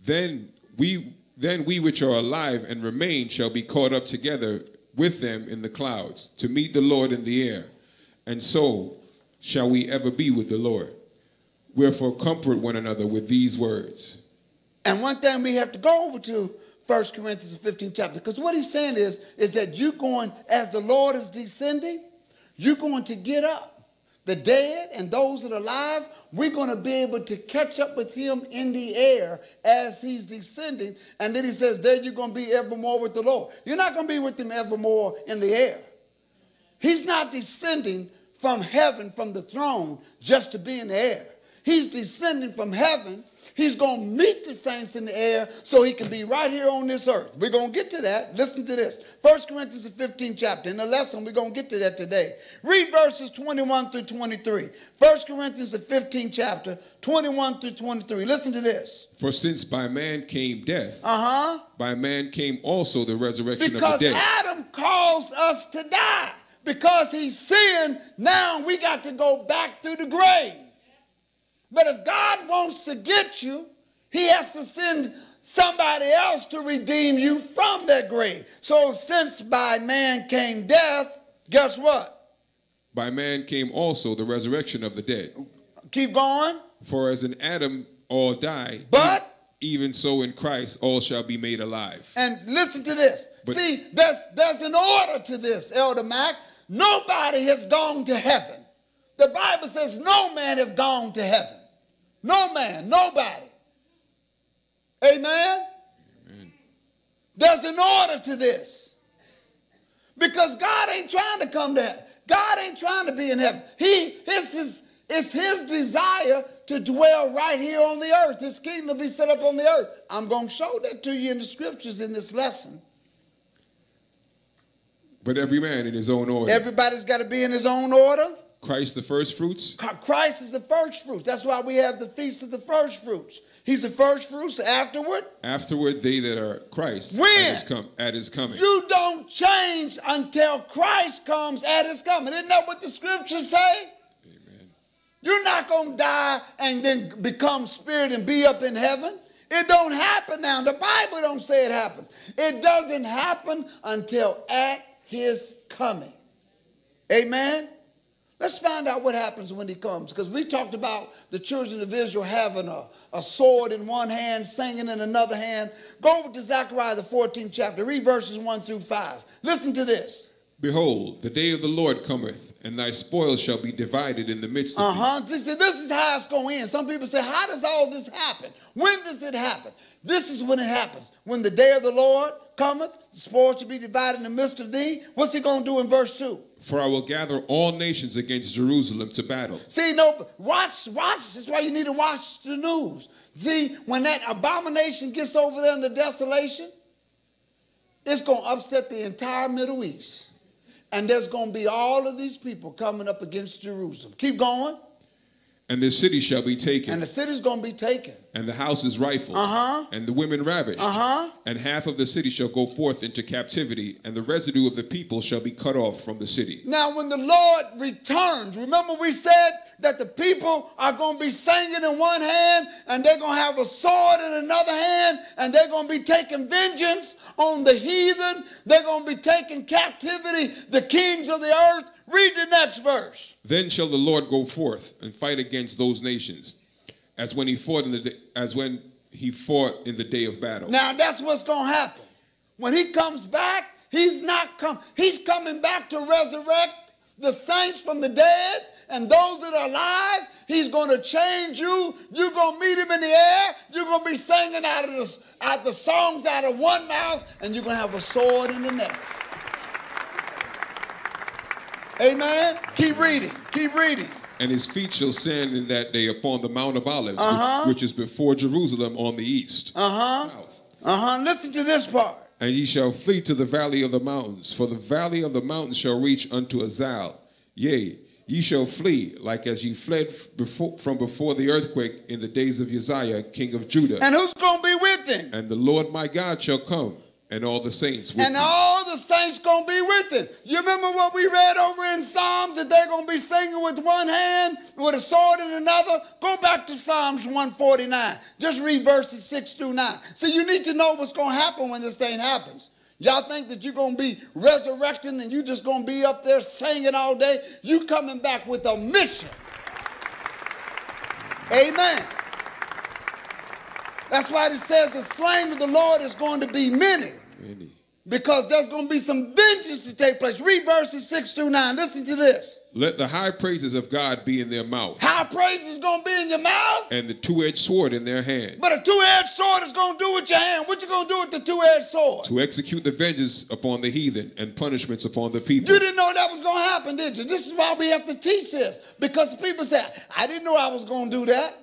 Speaker 2: Then we then we which are alive and remain shall be caught up together with them in the clouds to meet the Lord in the air. And so shall we ever be with the Lord. Wherefore comfort one another with these words.
Speaker 1: And one thing we have to go over to 1 Corinthians 15 chapter, because what he's saying is, is that you're going, as the Lord is descending, you're going to get up. The dead and those that are alive, we're going to be able to catch up with him in the air as he's descending. And then he says, there you're going to be evermore with the Lord. You're not going to be with him evermore in the air. He's not descending from heaven, from the throne, just to be in the air. He's descending from heaven He's going to meet the saints in the air so he can be right here on this earth. We're going to get to that. Listen to this. 1 Corinthians, the 15th chapter. In the lesson, we're going to get to that today. Read verses 21 through 23. 1 Corinthians, the 15th chapter, 21 through 23. Listen to this.
Speaker 2: For since by man came death,
Speaker 1: uh-huh.
Speaker 2: by man came also the resurrection
Speaker 1: because
Speaker 2: of the dead.
Speaker 1: Because Adam caused us to die. Because he sinned, now we got to go back through the grave. But if God wants to get you, he has to send somebody else to redeem you from that grave. So since by man came death, guess what?
Speaker 2: By man came also the resurrection of the dead.
Speaker 1: Keep going.
Speaker 2: For as in Adam all die,
Speaker 1: but
Speaker 2: even so in Christ all shall be made alive.
Speaker 1: And listen to this. But, See, there's there's an order to this, Elder Mac. Nobody has gone to heaven. The Bible says no man have gone to heaven. No man, nobody. Amen? Amen? There's an order to this. Because God ain't trying to come to God ain't trying to be in heaven. He it's his it's his desire to dwell right here on the earth. His kingdom to be set up on the earth. I'm going to show that to you in the scriptures in this lesson.
Speaker 2: But every man in his own order.
Speaker 1: Everybody's got to be in his own order.
Speaker 2: Christ the first fruits?
Speaker 1: Christ is the first fruits. That's why we have the feast of the first fruits. He's the first fruits afterward.
Speaker 2: Afterward, they that are Christ
Speaker 1: when?
Speaker 2: At, his com- at his coming.
Speaker 1: You don't change until Christ comes at his coming. Isn't that what the scriptures say? Amen. You're not going to die and then become spirit and be up in heaven. It don't happen now. The Bible don't say it happens. It doesn't happen until at his coming. Amen. Let's find out what happens when he comes. Because we talked about the children of Israel having a, a sword in one hand, singing in another hand. Go over to Zechariah, the 14th chapter. Read verses 1 through 5. Listen to this.
Speaker 2: Behold, the day of the Lord cometh, and thy spoils shall be divided in the midst of
Speaker 1: uh-huh. thee. Uh-huh. This is how it's going to end. Some people say, how does all this happen? When does it happen? This is when it happens. When the day of the Lord cometh, the spoil shall be divided in the midst of thee. What's he going to do in verse 2?
Speaker 2: For I will gather all nations against Jerusalem to battle.
Speaker 1: See, no, watch, watch. That's why you need to watch the news. See, when that abomination gets over there in the desolation, it's going to upset the entire Middle East. And there's going to be all of these people coming up against Jerusalem. Keep going.
Speaker 2: And the city shall be taken.
Speaker 1: And the city's going to be taken.
Speaker 2: And the house is rifled.
Speaker 1: Uh-huh.
Speaker 2: And the women ravished.
Speaker 1: Uh-huh.
Speaker 2: And half of the city shall go forth into captivity, and the residue of the people shall be cut off from the city.
Speaker 1: Now, when the Lord returns, remember we said that the people are going to be singing in one hand, and they're going to have a sword in another hand, and they're going to be taking vengeance on the heathen. They're going to be taking captivity the kings of the earth. Read the next verse.
Speaker 2: Then shall the Lord go forth and fight against those nations, as when he fought in the as when he fought in the day of battle.
Speaker 1: Now that's what's going to happen. When he comes back, he's not come. He's coming back to resurrect the saints from the dead and those that are alive. He's going to change you. You're going to meet him in the air. You're going to be singing out of the, out the songs out of one mouth, and you're going to have a sword in the next. Amen. Keep reading. Keep reading.
Speaker 2: And his feet shall stand in that day upon the Mount of Olives,
Speaker 1: uh-huh.
Speaker 2: which, which, is before Jerusalem on the east.
Speaker 1: Uh huh. Uh huh. Listen to this part.
Speaker 2: And ye shall flee to the valley of the mountains, for the valley of the mountains shall reach unto Azal. Yea, ye shall flee, like as ye fled before, from before the earthquake in the days of Uzziah, king of Judah.
Speaker 1: And who's going to be with him?
Speaker 2: And the Lord my God shall come, and all the saints with
Speaker 1: And
Speaker 2: me.
Speaker 1: all the saints going to be with it. You remember what we read over in Psalms that they're going to be singing with one hand, with a sword in another? Go back to Psalms 149. Just read verses 6 through 9. So you need to know what's going to happen when this thing happens. Y'all think that you're going to be resurrecting and you're just going to be up there singing all day? You coming back with a mission. Amen. That's why it says the slain of the Lord is going to be many.
Speaker 2: Many.
Speaker 1: Because there's going to be some vengeance to take place. Read verses 6 through 9. Listen to this.
Speaker 2: Let the high praises of God be in their mouth,
Speaker 1: High praises is going to be in your mouth,
Speaker 2: and the two-edged sword in their hand,
Speaker 1: but a two-edged sword is going to do with your hand. What you going to do with the two-edged sword?
Speaker 2: to execute the vengeance upon the heathen and punishments upon the people.
Speaker 1: You didn't know that was going to happen, did you? This is why we have to teach this. Because people say, I didn't know I was going to do that.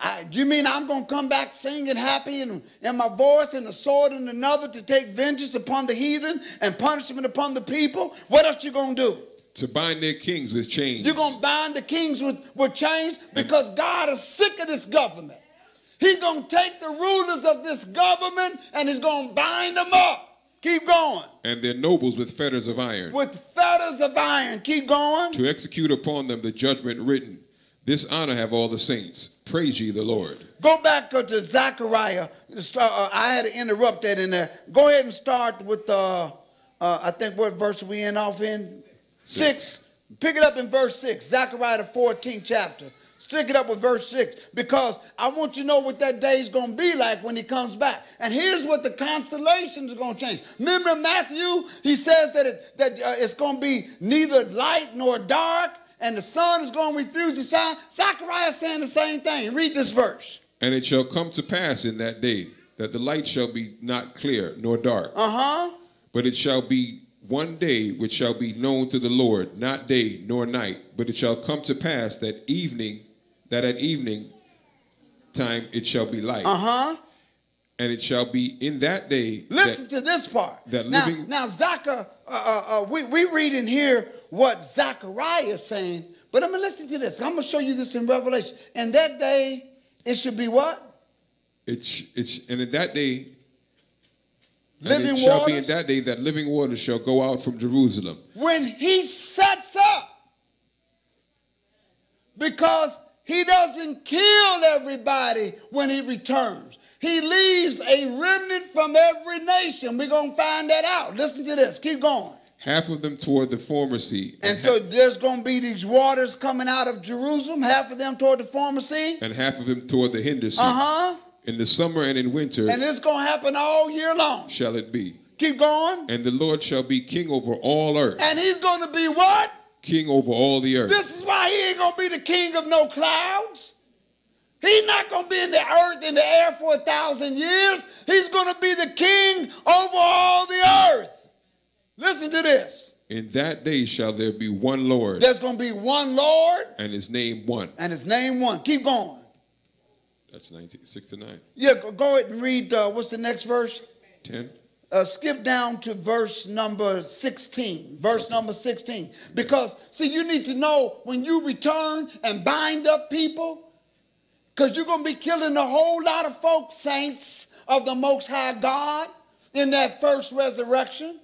Speaker 1: I, you mean I'm going to come back singing happy and, and my voice and the sword in another to take vengeance upon the heathen and punishment upon the people? What else you going to do?
Speaker 2: to bind their kings with chains.
Speaker 1: You're going to bind the kings with, with chains because God is sick of this government. He's going to take the rulers of this government and he's going to bind them up. Keep going.
Speaker 2: and their nobles with fetters of iron,
Speaker 1: With fetters of iron. Keep going.
Speaker 2: to execute upon them the judgment written. This honor have all the saints. Praise ye the Lord.
Speaker 1: Go back uh, to Zechariah. Uh, I had to interrupt that in there. Go ahead and start with, uh, uh, I think what verse are we in off in? Six. Pick it up in verse six. Zechariah the 14th chapter. Stick it up with verse 6 because I want you to know what that day is going to be like when he comes back. And here's what the constellations are going to change. Remember Matthew? He says that, it, that uh, it's going to be neither light nor dark and the sun is going to refuse to shine. Zechariah is saying the same thing. Read this verse.
Speaker 2: And it shall come to pass in that day that the light shall be not clear nor dark,
Speaker 1: Uh-huh.
Speaker 2: but it shall be one day which shall be known to the Lord, not day nor night. But it shall come to pass that evening, that at evening time it shall be light.
Speaker 1: Uh-huh.
Speaker 2: And it shall be in that day
Speaker 1: Listen
Speaker 2: that,
Speaker 1: to this part.
Speaker 2: that
Speaker 1: now,
Speaker 2: living-
Speaker 1: now Zachar, uh, uh, uh, we, we read in here what Zachariah is saying, but I'm going to listen to this. I'm going to show you this in Revelation. And that day, it should be what?
Speaker 2: it sh- it sh- and in that day and
Speaker 1: Living
Speaker 2: it shall be in that day that living water shall go out from Jerusalem.
Speaker 1: When he sets up. Because he doesn't kill everybody when he returns. He leaves a remnant from every nation. We're going to find that out. Listen to this. Keep going.
Speaker 2: Half of them toward the former sea,
Speaker 1: And
Speaker 2: ha-
Speaker 1: so there's going to be these waters coming out of Jerusalem, half of them toward the former sea.
Speaker 2: and half of them toward the hinder sea.
Speaker 1: Uh huh.
Speaker 2: In the summer and in winter
Speaker 1: And it's going to happen all year long.
Speaker 2: shall it be.
Speaker 1: Keep going.
Speaker 2: And the Lord shall be king over all earth,
Speaker 1: And he's going to be what?
Speaker 2: king over all the earth.
Speaker 1: This is why he ain't going to be the king of no clouds. He's not going to be in the earth, in the air for a thousand years. He's going to be the king over all the earth. Listen to this.
Speaker 2: In that day shall there be one Lord,
Speaker 1: There's going to be one Lord
Speaker 2: and his name one.
Speaker 1: and his name one. Keep going.
Speaker 2: That's 19, 6 to 9.
Speaker 1: Yeah, go, ahead and read, uh, what's the next verse?
Speaker 2: 10.
Speaker 1: uh, skip down to verse number 16 verse number 16 because see you need to know when you return and bind up people because you're going to be killing a whole lot of folks saints of the most high god in that first resurrection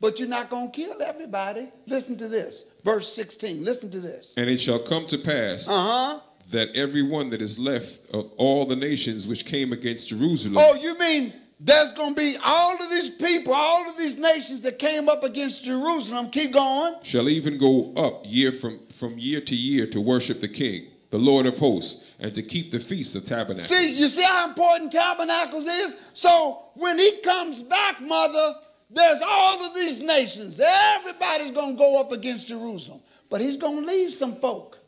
Speaker 1: but you're not going to kill everybody listen to this verse 16 listen to this
Speaker 2: And it shall come to pass
Speaker 1: uh-huh
Speaker 2: that every one that is left of all the nations which came against Jerusalem
Speaker 1: Oh, you mean there's going to be all of these people, all of these nations that came up against Jerusalem? Keep going.
Speaker 2: shall even go up year from, from year to year to worship the King, the Lord of hosts, and to keep the feast of tabernacles.
Speaker 1: See, you see how important tabernacles is? So when he comes back, mother, there's all of these nations. Everybody's going to go up against Jerusalem. But he's going to leave some folk.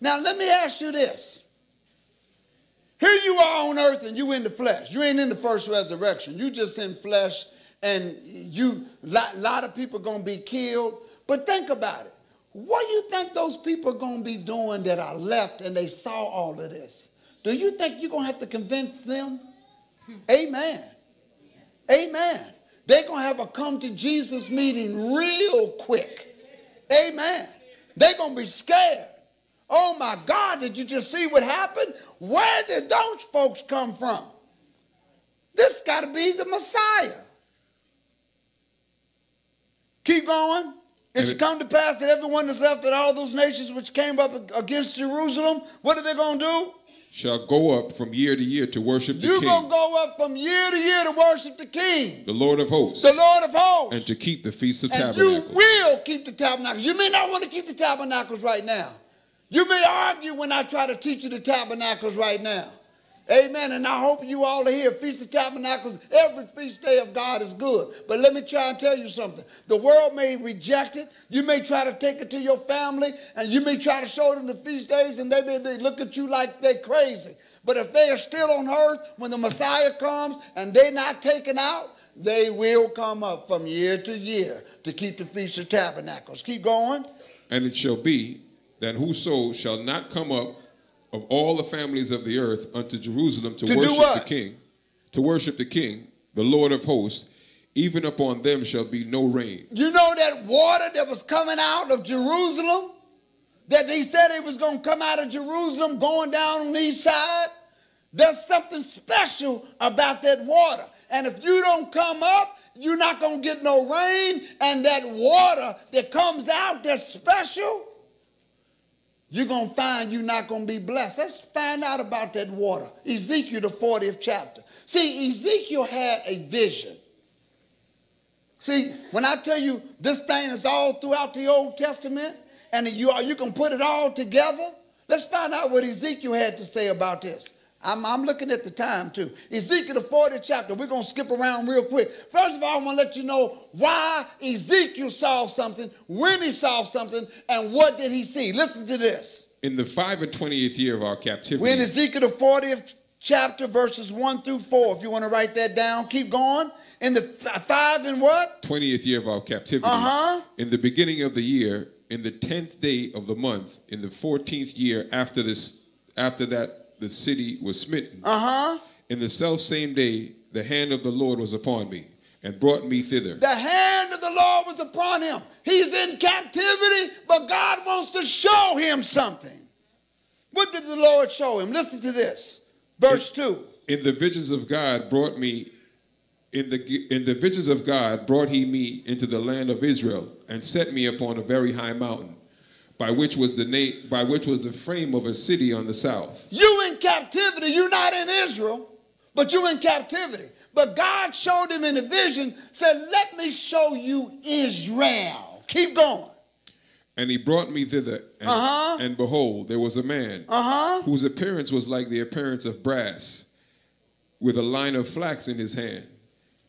Speaker 1: Now, let me ask you this. Here you are on earth and you in the flesh. You ain't in the first resurrection. You just in flesh and you lot, lot of people going to be killed. But think about it. What do you think those people are going to be doing that are left and they saw all of this? Do you think you're going to have to convince them? Amen. Amen. They're going to have a come to Jesus meeting real quick. Amen. They're going to be scared. Oh my God, did you just see what happened? Where did those folks come from? This got to be the Messiah. Keep going. It should come to pass that everyone that's left at all those nations which came up against Jerusalem, what are they going to do?
Speaker 2: shall go up from year to year to worship the
Speaker 1: You're
Speaker 2: King,
Speaker 1: going to go up from year to year to worship the King,
Speaker 2: the Lord of hosts,
Speaker 1: the Lord of hosts.
Speaker 2: and to keep the feast of
Speaker 1: And you will keep the tabernacles. You may not want to keep the tabernacles right now. You may argue when I try to teach you the tabernacles right now. Amen. And I hope you all are here. Feast of Tabernacles, every feast day of God is good. But let me try and tell you something. The world may reject it. You may try to take it to your family, and you may try to show them the feast days, and they may they look at you like they're crazy. But if they are still on earth when the Messiah comes and they're not taken out, they will come up from year to year to keep the Feast of Tabernacles. Keep going.
Speaker 2: And it shall be that whoso shall not come up of all the families of the earth unto Jerusalem to,
Speaker 1: To
Speaker 2: worship the? King, to worship the King, the Lord of hosts, even upon them shall be no rain.
Speaker 1: You know that water that was coming out of Jerusalem? That they said it was going to come out of Jerusalem going down on the east side? There's something special about that water. And if you don't come up, you're not going to get no rain. And that water that comes out that's special, you're going to find you're not going to be blessed. Let's find out about that water. Ezekiel, the 40th chapter. See, Ezekiel had a vision. See, when I tell you this thing is all throughout the Old Testament and you, you can put it all together, let's find out what Ezekiel had to say about this. I'm, I'm looking at the time too. Ezekiel, the 40th chapter. We're going to skip around real quick. First of all, I want to let you know why Ezekiel saw something, when he saw something, and what did he see. Listen to this.
Speaker 2: In the five and twentieth year of our captivity,
Speaker 1: We're in Ezekiel, the 40th chapter, verses 1 through 4. If you want to write that down, keep going. In the f- five and what?
Speaker 2: twentieth year of our captivity,
Speaker 1: Uh-huh.
Speaker 2: in the beginning of the year, in the tenth day of the month, in the fourteenth year after this, after that the city was smitten,
Speaker 1: Uh huh.
Speaker 2: in the self same day, the hand of the Lord was upon me and brought me thither.
Speaker 1: The hand of the Lord was upon him. He's in captivity, but God wants to show him something. What did the Lord show him? Listen to this. Verse 2.
Speaker 2: in the visions of God brought me in the in the visions of God brought he me into the land of Israel and set me upon a very high mountain by which was the name by which was the frame of a city on the south
Speaker 1: You in captivity. You're not in Israel, but you in captivity. But God showed him in a vision, said, Let me show you Israel. Keep going.
Speaker 2: and he brought me thither and,
Speaker 1: Uh-huh.
Speaker 2: and behold there was a man
Speaker 1: Uh-huh.
Speaker 2: whose appearance was like the appearance of brass with a line of flax in his hand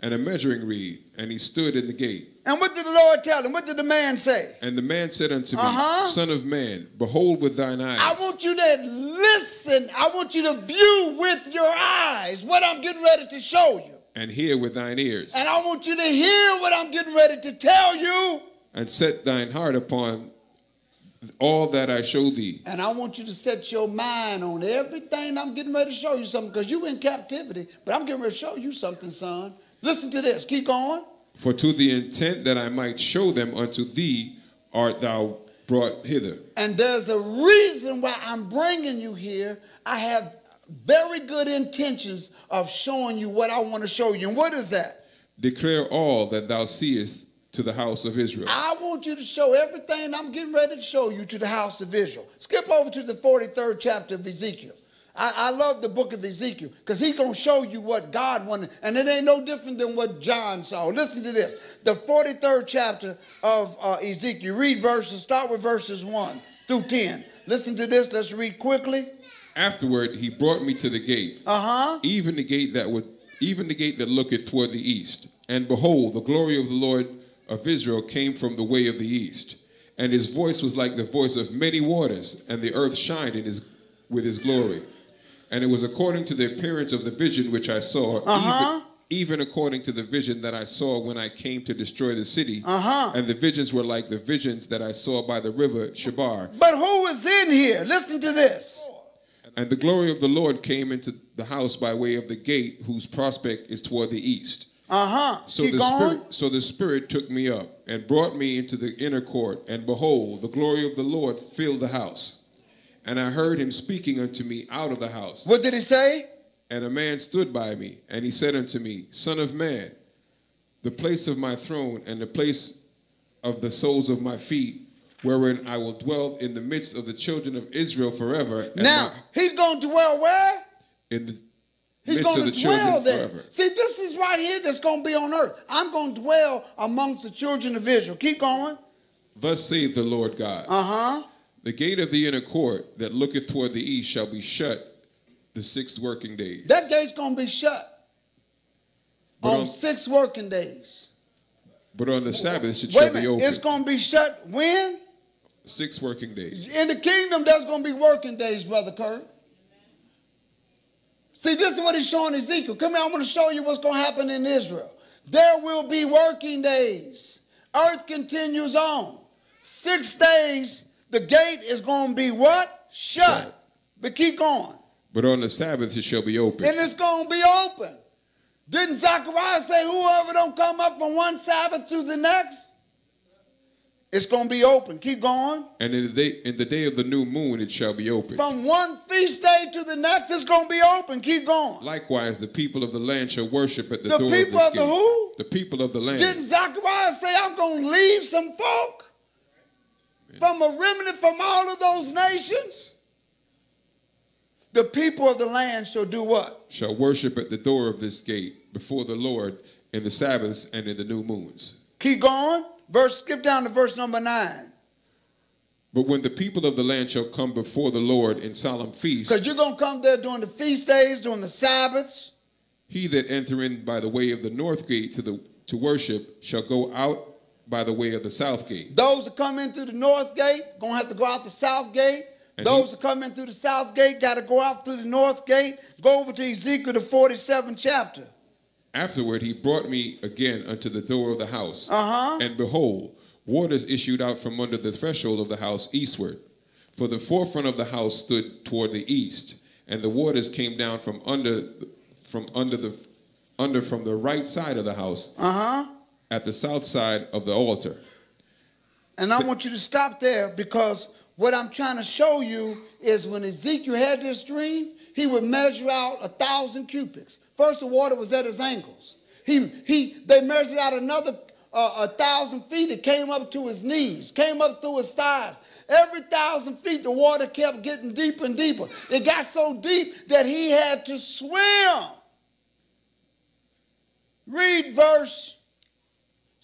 Speaker 2: and a measuring reed and he stood in the gate
Speaker 1: And what did the Lord tell him? What did the man say?
Speaker 2: and the man said unto me
Speaker 1: Uh-huh.
Speaker 2: son of man behold with thine eyes
Speaker 1: I want you to listen. I want you to view with your eyes what I'm getting ready to show you.
Speaker 2: and hear with thine ears
Speaker 1: And I want you to hear what I'm getting ready to tell you.
Speaker 2: and set thine heart upon all that I show thee.
Speaker 1: And I want you to set your mind on everything I'm getting ready to show you something because you in captivity, but I'm getting ready to show you something, son. Listen to this. Keep going.
Speaker 2: For to the intent that I might show them unto thee art thou brought hither.
Speaker 1: And there's a reason why I'm bringing you here. I have very good intentions of showing you what I want to show you. And what is that?
Speaker 2: Declare all that thou seest to the house of Israel.
Speaker 1: I want you to show everything I'm getting ready to show you to the house of Israel. Skip over to the 43rd chapter of Ezekiel. I, I love the book of Ezekiel because he's going to show you what God wanted. And it ain't no different than what John saw. Listen to this. The 43rd chapter of uh, Ezekiel. Read verses, start with verses 1 through 10. Listen to this. Let's read quickly.
Speaker 2: Afterward he brought me to the gate,
Speaker 1: Uh huh.
Speaker 2: even the gate that would even the gate that looketh toward the east. And behold, the glory of the Lord of Israel came from the way of the east. And his voice was like the voice of many waters, and the earth shined in his with his glory. And it was according to the appearance of the vision which I saw,
Speaker 1: Uh-huh.
Speaker 2: even, even according to the vision that I saw when I came to destroy the city.
Speaker 1: Uh-huh.
Speaker 2: And the visions were like the visions that I saw by the river Chebar.
Speaker 1: But who is in here? Listen to this.
Speaker 2: And the glory of the Lord came into the house by way of the gate, whose prospect is toward the east.
Speaker 1: Uh huh.
Speaker 2: So
Speaker 1: Keep
Speaker 2: the
Speaker 1: going.
Speaker 2: spirit, so the spirit took me up and brought me into the inner court, and behold, the glory of the Lord filled the house. And I heard him speaking unto me out of the house.
Speaker 1: What did he say?
Speaker 2: And a man stood by me, and he said unto me, Son of man, the place of my throne and the place of the soles of my feet, wherein I will dwell in the midst of the children of Israel forever. and
Speaker 1: Now,
Speaker 2: my-
Speaker 1: he's going to dwell where?
Speaker 2: in the
Speaker 1: He's
Speaker 2: midst
Speaker 1: going
Speaker 2: of
Speaker 1: to dwell there.
Speaker 2: forever.
Speaker 1: See, this is right here that's going to be on earth. I'm going to dwell amongst the children of Israel. Keep going.
Speaker 2: Thus saith the Lord God.
Speaker 1: Uh huh.
Speaker 2: The gate of the inner court that looketh toward the east shall be shut the six working days.
Speaker 1: That gate's going to be shut on
Speaker 2: on-
Speaker 1: six working days.
Speaker 2: But on the Sabbath it
Speaker 1: Wait
Speaker 2: shall be open.
Speaker 1: It's going to be shut when?
Speaker 2: Six working days.
Speaker 1: In the kingdom, that's going to be working days, Brother Kurt. See, this is what he's showing Ezekiel. Come here, I'm going to show you what's going to happen in Israel. There will be working days. Earth continues on. Six days, the gate is going to be what? Shut.
Speaker 2: Shut.
Speaker 1: But keep going.
Speaker 2: But on the Sabbath it shall be open.
Speaker 1: And it's going to be open. Didn't Zechariah say, whoever don't come up from one Sabbath to the next? It's going to be open. Keep going.
Speaker 2: And in the day in the day of the new moon it shall be open.
Speaker 1: From one feast day to the next, it's going to be open. Keep going.
Speaker 2: Likewise, the people of the land shall worship at the,
Speaker 1: The
Speaker 2: door
Speaker 1: people
Speaker 2: of
Speaker 1: of the who?
Speaker 2: The people of the land.
Speaker 1: Didn't Zechariah say, I'm going to leave some folk from a remnant from all of those nations? The people of the land shall do what?
Speaker 2: shall worship at the door of this gate before the Lord in the Sabbaths and in the new moons.
Speaker 1: Keep going. Verse, skip down to verse number nine.
Speaker 2: But when the people of the land shall come before the Lord in solemn feasts,
Speaker 1: Because you're going to come there during the feast days, during the Sabbaths.
Speaker 2: he that enter in by the way of the north gate to the to worship shall go out by the way of the south gate.
Speaker 1: Those that come in through the north gate, to have to go out the south gate.
Speaker 2: And
Speaker 1: Those that come in through the south gate got to go out through the north gate. Go over to Ezekiel, the 47th chapter.
Speaker 2: Afterward he brought me again unto the door of the house,
Speaker 1: Uh-huh.
Speaker 2: and behold, waters issued out from under the threshold of the house eastward. For the forefront of the house stood toward the east, and the waters came down from under from under the under from the right side of the house
Speaker 1: Uh-huh.
Speaker 2: At the south side of the altar.
Speaker 1: And I want you to stop there because what I'm trying to show you is when Ezekiel had this dream, he would measure out a thousand cubits. First, the water was at his ankles. He, he, they measured out another uh, a thousand feet. It came up to his knees, came up through his thighs. Every thousand feet, the water kept getting deeper and deeper. It got so deep that he had to swim. Read verse,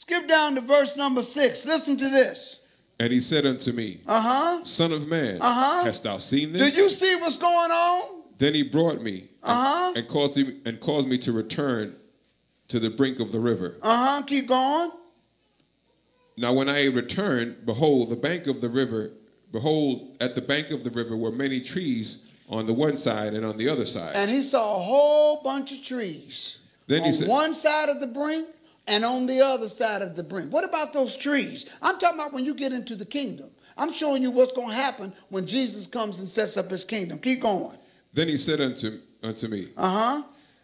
Speaker 1: skip down to verse number six. Listen to this.
Speaker 2: And he said unto me,
Speaker 1: Uh huh.
Speaker 2: Son of man,
Speaker 1: Uh-huh.
Speaker 2: hast thou seen
Speaker 1: Do
Speaker 2: this?
Speaker 1: you see what's going on?
Speaker 2: Then he brought me and,
Speaker 1: Uh-huh.
Speaker 2: and caused me and caused me to return to the brink of the river.
Speaker 1: Uh huh. Keep going.
Speaker 2: Now when I returned, behold, the bank of the river, behold, at the bank of the river were many trees on the one side and on the other side.
Speaker 1: And he saw a whole bunch of trees
Speaker 2: Then he
Speaker 1: on
Speaker 2: said-
Speaker 1: one side of the brink and on the other side of the brink. What about those trees? I'm talking about when you get into the kingdom. I'm showing you what's going to happen when Jesus comes and sets up his kingdom. Keep going.
Speaker 2: Then he said unto, unto me,
Speaker 1: Uh huh.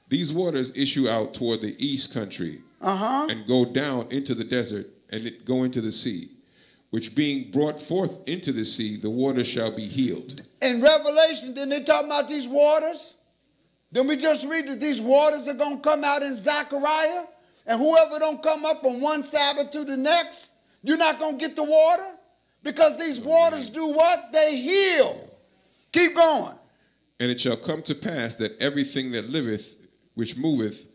Speaker 2: These waters issue out toward the east country
Speaker 1: Uh huh.
Speaker 2: and go down into the desert and it go into the sea, which being brought forth into the sea, the waters shall be healed.
Speaker 1: In Revelation, didn't they talk about these waters? Then we just read that these waters are going to come out in Zechariah, and whoever don't come up from one Sabbath to the next, you're not going to get the water because these waters do what? They heal. Keep going.
Speaker 2: And it shall come to pass that everything that liveth, which moveth,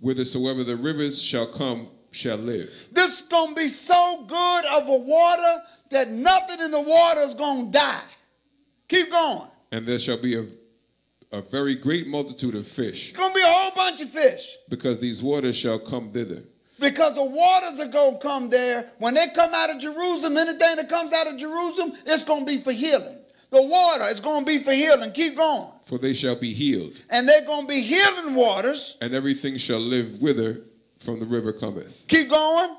Speaker 2: whithersoever the rivers shall come, shall live.
Speaker 1: This is going to be so good of a water that nothing in the water is going to die. Keep going.
Speaker 2: And there shall be a, a very great multitude of fish,
Speaker 1: It's going to be a whole bunch of fish.
Speaker 2: because these waters shall come thither.
Speaker 1: Because the waters are going to come there. When they come out of Jerusalem, anything that comes out of Jerusalem, it's going to be for healing. The water is going to be for healing. Keep going.
Speaker 2: For they shall be healed,
Speaker 1: And they're going to be healing waters.
Speaker 2: and everything shall live whither from the river cometh.
Speaker 1: Keep going.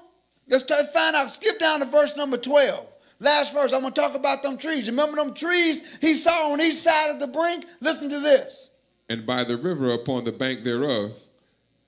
Speaker 1: Let's try to find out. Skip down to verse number 12. Last verse, I'm going to talk about them trees. Remember them trees he saw on each side of the brink? Listen to this.
Speaker 2: And by the river upon the bank thereof,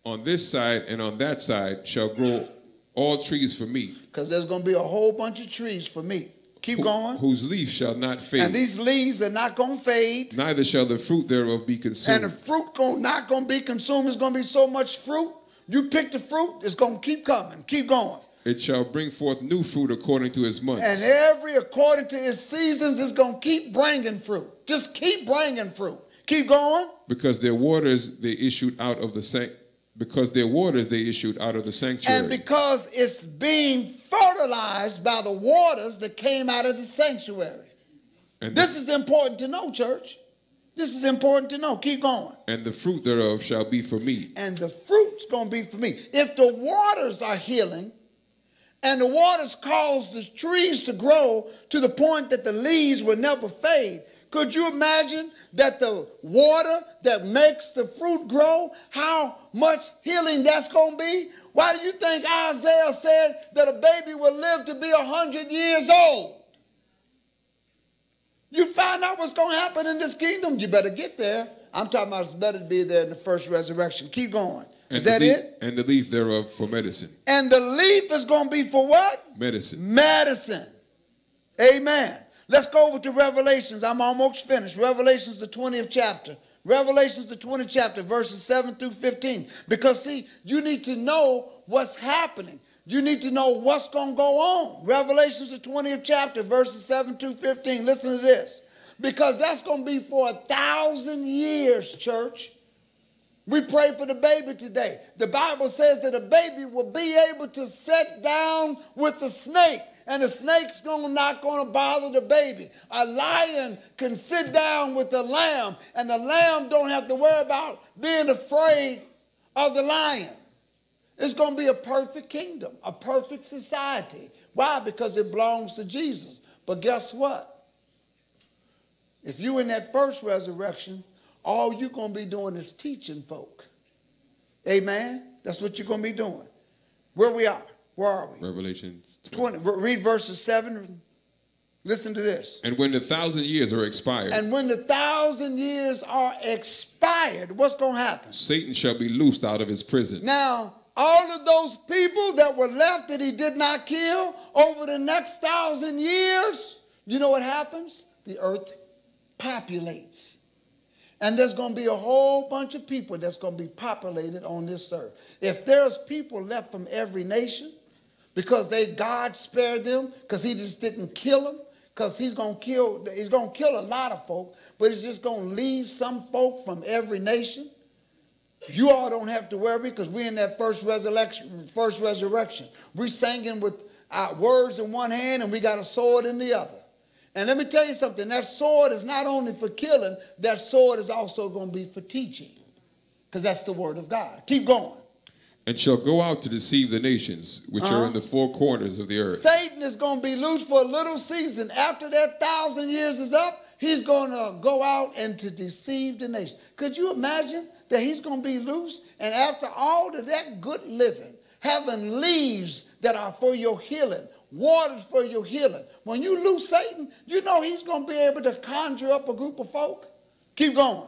Speaker 2: on this side and on that side, shall grow all trees for meat,
Speaker 1: Because there's going to be a whole bunch of trees for meat. Keep going.
Speaker 2: whose leaf shall not fade,
Speaker 1: And these leaves are not going to fade.
Speaker 2: neither shall the fruit thereof be consumed.
Speaker 1: And the fruit gon- not going to be consumed. It's going to be so much fruit. You pick the fruit, it's going to keep coming. Keep going.
Speaker 2: It shall bring forth new fruit according to his months.
Speaker 1: And every according to its seasons is going to keep bringing fruit. Just keep bringing fruit. Keep going.
Speaker 2: because their waters they issued out of the sanct because their waters they issued out of the sanctuary.
Speaker 1: And because it's being fertilized by the waters that came out of the sanctuary.
Speaker 2: and,
Speaker 1: This
Speaker 2: the,
Speaker 1: is important to know, church. This is important to know. Keep going.
Speaker 2: and the fruit thereof shall be for me.
Speaker 1: And the fruit's going to be for me. If the waters are healing, and the waters cause the trees to grow to the point that the leaves will never fade. Could you imagine that the water that makes the fruit grow, how much healing that's going to be? Why do you think Isaiah said that a baby will live to be 100 years old? You find out what's going to happen in this kingdom, you better get there. I'm talking about it's better to be there in the first resurrection. Keep going. Is that
Speaker 2: leaf,
Speaker 1: it?
Speaker 2: And the leaf thereof for medicine.
Speaker 1: And the leaf is going to be for what?
Speaker 2: Medicine.
Speaker 1: Medicine. Amen. Let's go over to Revelations. I'm almost finished. Revelations, the 20th chapter. Revelations, the 20th chapter, verses 7 through 15. Because, see, you need to know what's happening. You need to know what's going to go on. Revelations, the 20th chapter, verses 7 through 15. Listen to this. Because that's going to be for a thousand years, church. We pray for the baby today. The Bible says that a baby will be able to sit down with the snake, and the snake's not going to bother the baby. A lion can sit down with the lamb, and the lamb don't have to worry about being afraid of the lion. It's going to be a perfect kingdom, a perfect society. Why? Because it belongs to Jesus. But guess what? If you're in that first resurrection, all you're going to be doing is teaching folk. Amen? That's what you're going to be doing. Where we are. Where are we?
Speaker 2: Revelation 20.
Speaker 1: 20, read verses 7. Listen to this.
Speaker 2: And when the thousand years are expired,
Speaker 1: And when the thousand years are expired, what's going to happen?
Speaker 2: Satan shall be loosed out of his prison.
Speaker 1: Now, all of those people that were left that he did not kill over the next thousand years, you know what happens? The earth populates. And there's going to be a whole bunch of people that's going to be populated on this earth. If there's people left from every nation, because they God spared them, because he just didn't kill them, because he's going to kill he's going to kill a lot of folk, but he's just going to leave some folk from every nation. You all don't have to worry because we're in that first resurrection. First resurrection. We're singing with our words in one hand and we got a sword in the other. And let me tell you something. That sword is not only for killing. That sword is also going to be for teaching, because that's the word of God. Keep going.
Speaker 2: And shall go out to deceive the nations which
Speaker 1: Uh-huh.
Speaker 2: are in the four corners of the earth.
Speaker 1: Satan is going to be loose for a little season. After that thousand years is up, he's going to go out and to deceive the nations. Could you imagine that he's going to be loose? And after all of that good living, having leaves that are for your healing, waters for your healing. When you lose Satan, you know he's going to be able to conjure up a group of folk. Keep going.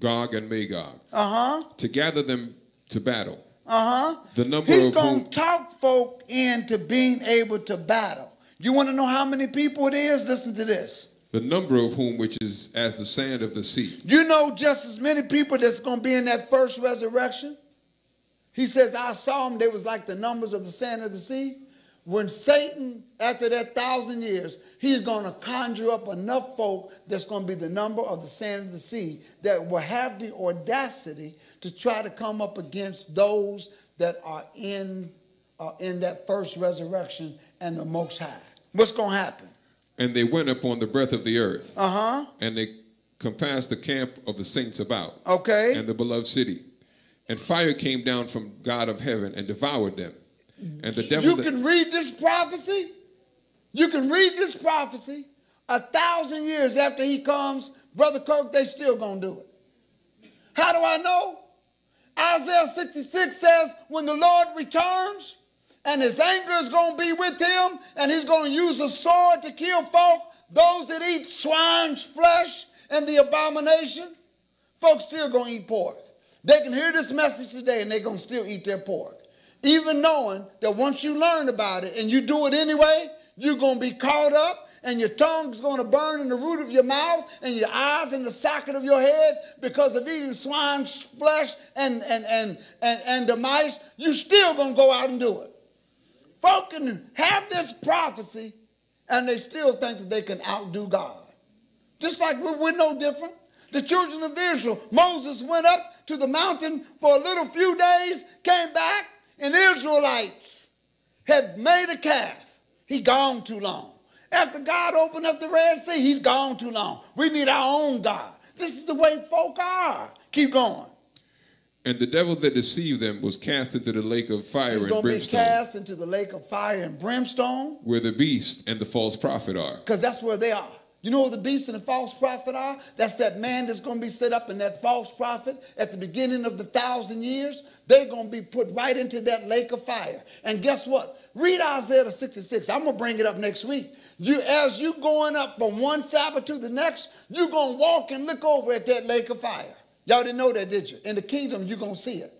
Speaker 2: Gog and Magog,
Speaker 1: Uh huh.
Speaker 2: to gather them to battle.
Speaker 1: Uh huh.
Speaker 2: The number
Speaker 1: He's going to talk folk into being able to battle. You want to know how many people it is? Listen to this.
Speaker 2: the number of whom which is as the sand of the sea.
Speaker 1: You know just as many people that's going to be in that first resurrection? He says, I saw them, they was like the numbers of the sand of the sea. When Satan, after that thousand years, he's going to conjure up enough folk that's going to be the number of the sand of the sea that will have the audacity to try to come up against those that are in, uh, in that first resurrection and the Most High. What's going to happen?
Speaker 2: And they went upon the breadth of the earth,
Speaker 1: Uh huh.
Speaker 2: and they compassed the camp of the saints about,
Speaker 1: Okay.
Speaker 2: and the beloved city. And fire came down from God of heaven and devoured them. And the devil
Speaker 1: You can read this prophecy. You can read this prophecy. A thousand years after he comes, Brother Kirk, they still gonna do it. How do I know? Isaiah 66 says, when the Lord returns, and his anger is gonna be with him, and he's gonna use a sword to kill folk, those that eat swine's flesh and the abomination, folks still gonna eat pork. They can hear this message today and they're gonna still eat their pork. Even knowing that once you learn about it and you do it anyway, you're gonna be caught up and your tongue's going to burn in the root of your mouth, and your eyes in the socket of your head because of eating swine's flesh and, and, and, and, and the mice, you're still going to go out and do it. Folk can have this prophecy, and they still think that they can outdo God. Just like we're, we're no different. The children of Israel, Moses went up to the mountain for a little few days, came back, and Israelites had made a calf. He gone too long. After God opened up the Red Sea, he's gone too long. We need our own God. This is the way folk are. Keep going.
Speaker 2: And the devil that deceived them was cast into the lake of fire
Speaker 1: He's
Speaker 2: and
Speaker 1: going to be cast into the lake of fire and brimstone
Speaker 2: where the beast and the false prophet are.
Speaker 1: because that's where they are. You know who the beast and the false prophet are? That's that man that's going to be set up in that false prophet at the beginning of the thousand years. They're going to be put right into that lake of fire. And guess what? Read Isaiah 66. I'm going to bring it up next week. You, as you going up from one Sabbath to the next, you're going to walk and look over at that lake of fire. Y'all didn't know that, did you? In the kingdom, you're going to see it.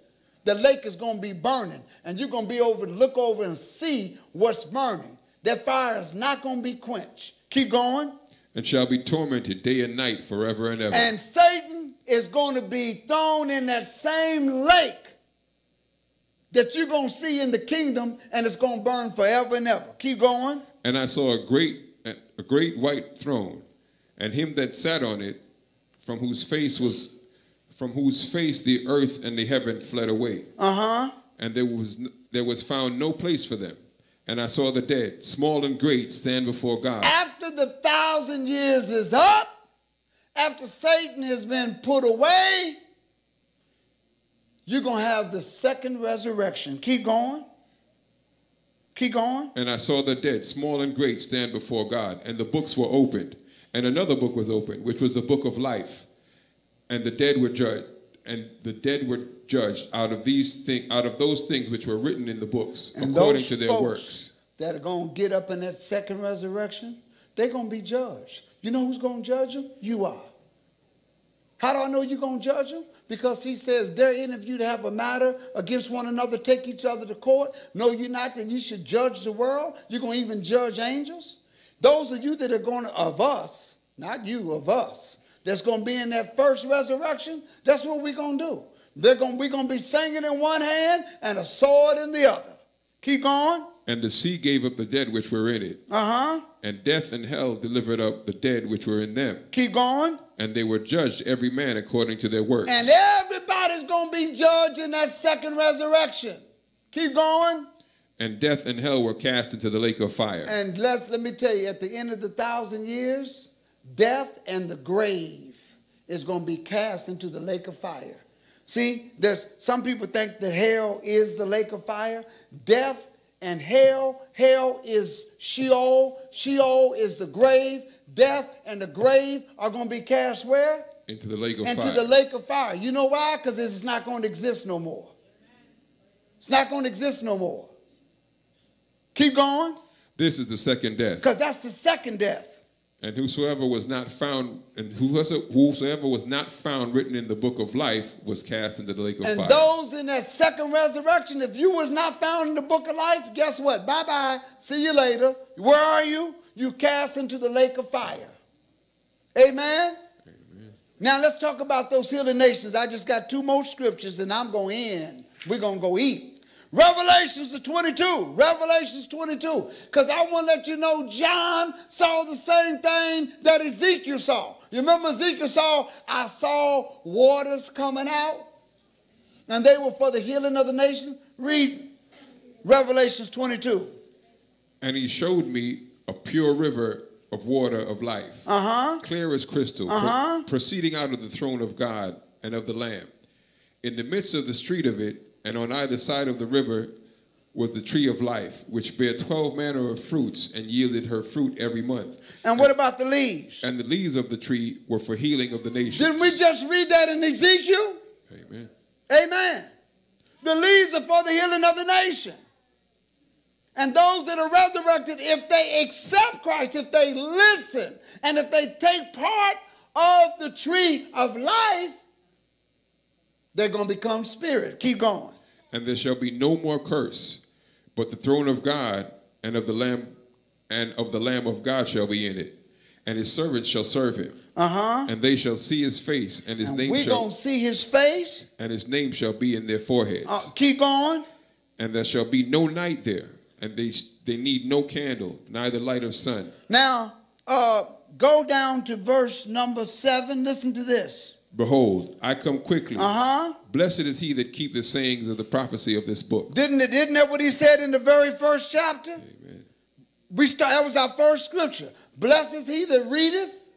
Speaker 1: The lake is going to be burning, and you're going to be over to look over and see what's burning. That fire is not going to be quenched. Keep going.
Speaker 2: And shall be tormented day and night forever and ever.
Speaker 1: And Satan is going to be thrown in that same lake that you're going to see in the kingdom, and it's going to burn forever and ever. Keep going.
Speaker 2: And I saw a great, a great white throne, and him that sat on it, from whose face was, from whose face the earth and the heaven fled away,
Speaker 1: Uh huh.
Speaker 2: and there was there was found no place for them. And I saw the dead, small and great, stand before God.
Speaker 1: After the thousand years is up, after Satan has been put away, you're going to have the second resurrection. Keep going. Keep going.
Speaker 2: And I saw the dead, small and great, stand before God, and the books were opened. And another book was opened, which was the book of life. And the dead were judged, and the dead were judged out of these things, out of those things which were written in the books,
Speaker 1: And
Speaker 2: according to their works.
Speaker 1: that are going to get up in that second resurrection, they're going to be judged. You know who's going to judge them? You are. How do I know you're going to judge them? Because he says, Dare any of you to have a matter against one another, take each other to court? Know you're not that you should judge the world? You're going to even judge angels? Those of you that are going to, of us, not you, of us, that's going to be in that first resurrection, that's what we're going to do. They're going, we're going to be singing in one hand and a sword in the other. Keep going.
Speaker 2: And the sea gave up the dead which were in it,
Speaker 1: Uh huh.
Speaker 2: and death and hell delivered up the dead which were in them.
Speaker 1: Keep going.
Speaker 2: And they were judged every man according to their works.
Speaker 1: And everybody's going to be judged in that second resurrection. Keep going.
Speaker 2: And death and hell were cast into the lake of fire.
Speaker 1: And let's, let me tell you, at the end of the thousand years, death and the grave is going to be cast into the lake of fire. See, there's some people think that hell is the lake of fire. Death and hell, hell is Sheol. Sheol is the grave. Death and the grave are going to be cast where?
Speaker 2: into the lake of
Speaker 1: into
Speaker 2: fire.
Speaker 1: Into the lake of fire. You know why? Because it's not going to exist no more. It's not going to exist no more. Keep going.
Speaker 2: this is the second death.
Speaker 1: Because that's the second death.
Speaker 2: And whosoever was not found, and whosoever, whosoever was not found written in the book of life was cast into the lake of
Speaker 1: And
Speaker 2: fire.
Speaker 1: those in that second resurrection, if you was not found in the book of life, guess what? Bye-bye. See you later. Where are you? You cast into the lake of fire. Amen? Now let's talk about those healing nations. I just got two more scriptures and I'm going to end. We're going to go eat. Revelations the 22. Revelations 22. Because I want to let you know John saw the same thing that Ezekiel saw. You remember Ezekiel saw, I saw waters coming out and they were for the healing of the nation. Read Revelations 22.
Speaker 2: And he showed me a pure river of water of life,
Speaker 1: Uh-huh.
Speaker 2: clear as crystal,
Speaker 1: Uh-huh.
Speaker 2: proceeding out of the throne of God and of the Lamb. In the midst of the street of it, and on either side of the river, was the tree of life, which bare twelve manner of fruits, and yielded her fruit every month.
Speaker 1: And what about the leaves?
Speaker 2: And the leaves of the tree were for healing of the nations.
Speaker 1: Didn't we just read that in Ezekiel?
Speaker 2: Amen.
Speaker 1: Amen. The leaves are for the healing of the nation. And those that are resurrected, if they accept Christ, if they listen, and if they take part of the tree of life, they're going to become spirit. Keep going.
Speaker 2: And there shall be no more curse, but the throne of God and of the Lamb and of the Lamb of God shall be in it, and his servants shall serve him.
Speaker 1: Uh-huh.
Speaker 2: And they shall see his face, and his
Speaker 1: And
Speaker 2: name
Speaker 1: we
Speaker 2: shall
Speaker 1: gonna see his face.
Speaker 2: and his name shall be in their foreheads.
Speaker 1: Uh, keep going.
Speaker 2: and there shall be no night there, and they they need no candle, neither light of sun.
Speaker 1: Now, uh, go down to verse number seven. Listen to this.
Speaker 2: Behold, I come quickly.
Speaker 1: Uh-huh.
Speaker 2: Blessed is he that keep the sayings of the prophecy of this book.
Speaker 1: Didn't it? Isn't that what he said in the very first chapter?
Speaker 2: Amen.
Speaker 1: We start. That was our first scripture. Blessed is he that readeth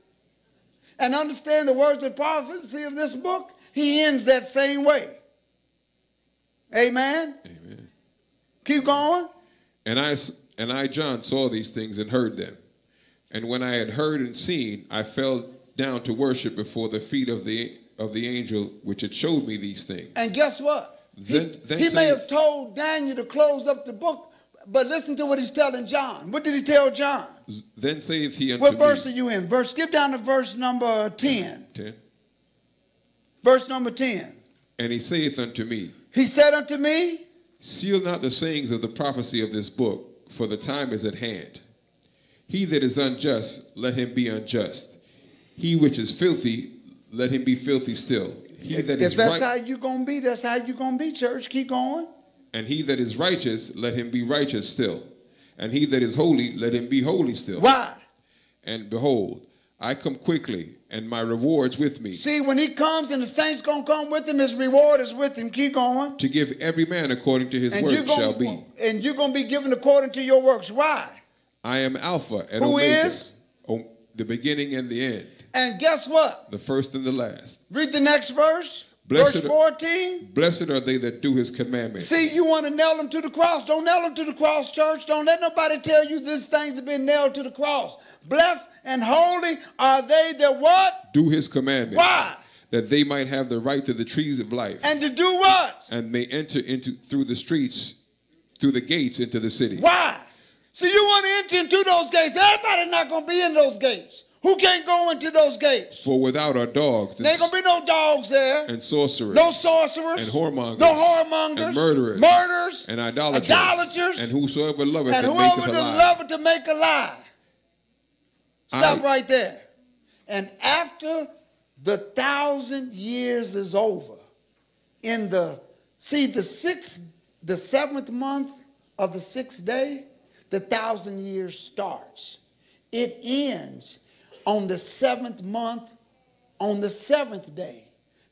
Speaker 1: and understand the words of prophecy of this book. He ends that same way. Amen.
Speaker 2: Amen.
Speaker 1: Keep going.
Speaker 2: And I and I John saw these things and heard them. And when I had heard and seen, I fell down to worship before the feet of the of the angel which had showed me these things.
Speaker 1: And guess what? He,
Speaker 2: Then- then
Speaker 1: he may have told Daniel to close up the book, but listen to what he's telling John. What did he tell John?
Speaker 2: Then saith he unto
Speaker 1: What
Speaker 2: me,
Speaker 1: verse are you in? Verse, skip down to verse number 10.
Speaker 2: 10,
Speaker 1: Verse number 10.
Speaker 2: And he saith unto me,
Speaker 1: He said unto me,
Speaker 2: Seal not the sayings of the prophecy of this book, for the time is at hand. He that is unjust, let him be unjust. He which is filthy, let him be filthy still. He that
Speaker 1: if
Speaker 2: is
Speaker 1: that's how you're going to be, that's how you're going to be, church. Keep going.
Speaker 2: and he that is righteous, let him be righteous still. And he that is holy, let him be holy still.
Speaker 1: Why?
Speaker 2: And behold, I come quickly, and my reward's with me,
Speaker 1: See, when he comes and the saints going to come with him, his reward is with him. Keep going.
Speaker 2: to give every man according to his
Speaker 1: And
Speaker 2: work
Speaker 1: you're
Speaker 2: shall be.
Speaker 1: and you're going to be given according to your works. Why?
Speaker 2: I am Alpha and
Speaker 1: Who
Speaker 2: Omega,
Speaker 1: is?
Speaker 2: O- the beginning and the end,
Speaker 1: And guess what?
Speaker 2: the first and the last.
Speaker 1: Read the next verse.
Speaker 2: Blessed
Speaker 1: verse
Speaker 2: are-
Speaker 1: 14.
Speaker 2: Blessed are they that do his commandments.
Speaker 1: See, you want to nail them to the cross. Don't nail them to the cross, church. Don't let nobody tell you these things have been nailed to the cross. Blessed and holy are they that what?
Speaker 2: do his commandments.
Speaker 1: Why?
Speaker 2: That they might have the right to the trees of life,
Speaker 1: And to do what?
Speaker 2: and may enter into through the streets, through the gates into the city.
Speaker 1: Why? See, you want to enter into those gates. Everybody's not going to be in those gates. Who can't go into those gates?
Speaker 2: For without are dogs
Speaker 1: There ain't going to be no dogs there.
Speaker 2: and sorcerers,
Speaker 1: No sorcerers.
Speaker 2: and whoremongers,
Speaker 1: No whoremongers.
Speaker 2: and murderers,
Speaker 1: Murderers.
Speaker 2: and idolaters,
Speaker 1: idolaters,
Speaker 2: and whosoever loveth
Speaker 1: and
Speaker 2: and
Speaker 1: whoever
Speaker 2: maketh a
Speaker 1: the
Speaker 2: lie.
Speaker 1: lover to make a lie. Stop
Speaker 2: I-
Speaker 1: right there. And after the thousand years is over, in the see the sixth, the seventh month of the sixth day, the thousand years starts. It ends on the seventh month, on the seventh day.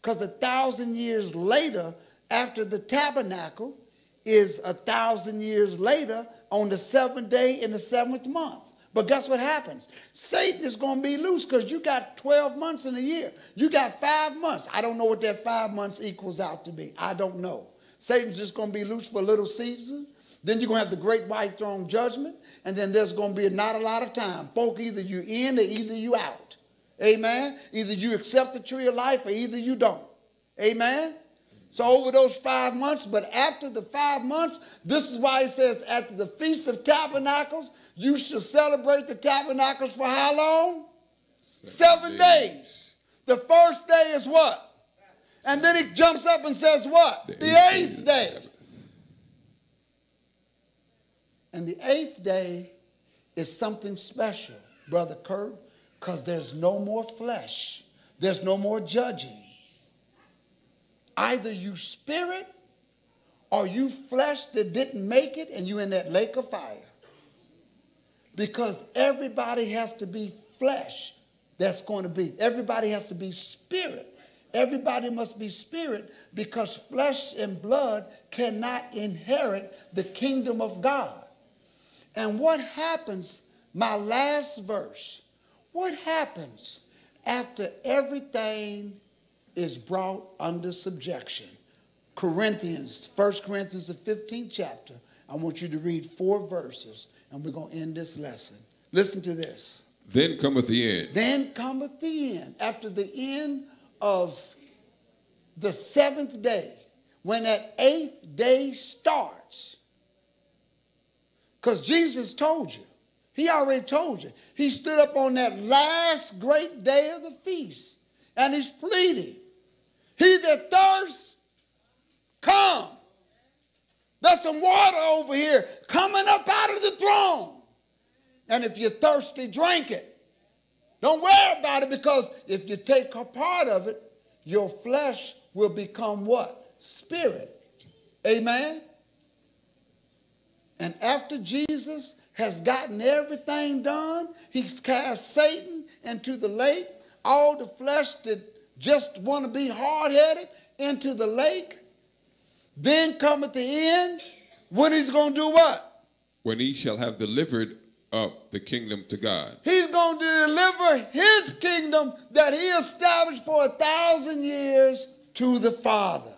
Speaker 1: Because a thousand years later, after the tabernacle, is a thousand years later on the seventh day in the seventh month. But guess what happens? Satan is going to be loose because you got 12 months in a year. You got five months. I don't know what that five months equals out to be. I don't know. Satan's just going to be loose for a little season. Then you're going to have the great white throne judgment. And then there's going to be not a lot of time. Folk, either you in or either you out. Amen? Either you accept the tree of life or either you don't. Amen? So over those five months, but after the five months, this is why he says, after the Feast of Tabernacles, you shall celebrate the tabernacles for how long? Seven, days. The first day is what? And then he jumps up and says what? The, eighth day.
Speaker 2: Sabbath.
Speaker 1: And the eighth day is something special, Brother Kurt, because there's no more flesh. There's no more judging. Either you spirit or you flesh that didn't make it and you in that lake of fire. Because everybody has to be flesh that's going to be. Everybody has to be spirit. Everybody must be spirit because flesh and blood cannot inherit the kingdom of God. And what happens, my last verse, what happens after everything is brought under subjection? Corinthians, 1 Corinthians, the 15th chapter. I want you to read four verses, and we're going to end this lesson. Listen to this.
Speaker 2: Then cometh the end.
Speaker 1: Then cometh the end. After the end of the seventh day, when that eighth day starts, because Jesus told you, he already told you. He stood up on that last great day of the feast, and he's pleading, He that thirsts, come. There's some water over here coming up out of the throne. And if you're thirsty, drink it. Don't worry about it because if you take a part of it, your flesh will become what? Spirit. Amen? And after Jesus has gotten everything done, he's cast Satan into the lake, all the flesh that just want to be hard headed into the lake. Then come at the end when he's going to do what?
Speaker 2: When he shall have delivered up the kingdom to God.
Speaker 1: He's going to deliver his kingdom that he established for a thousand years to the Father.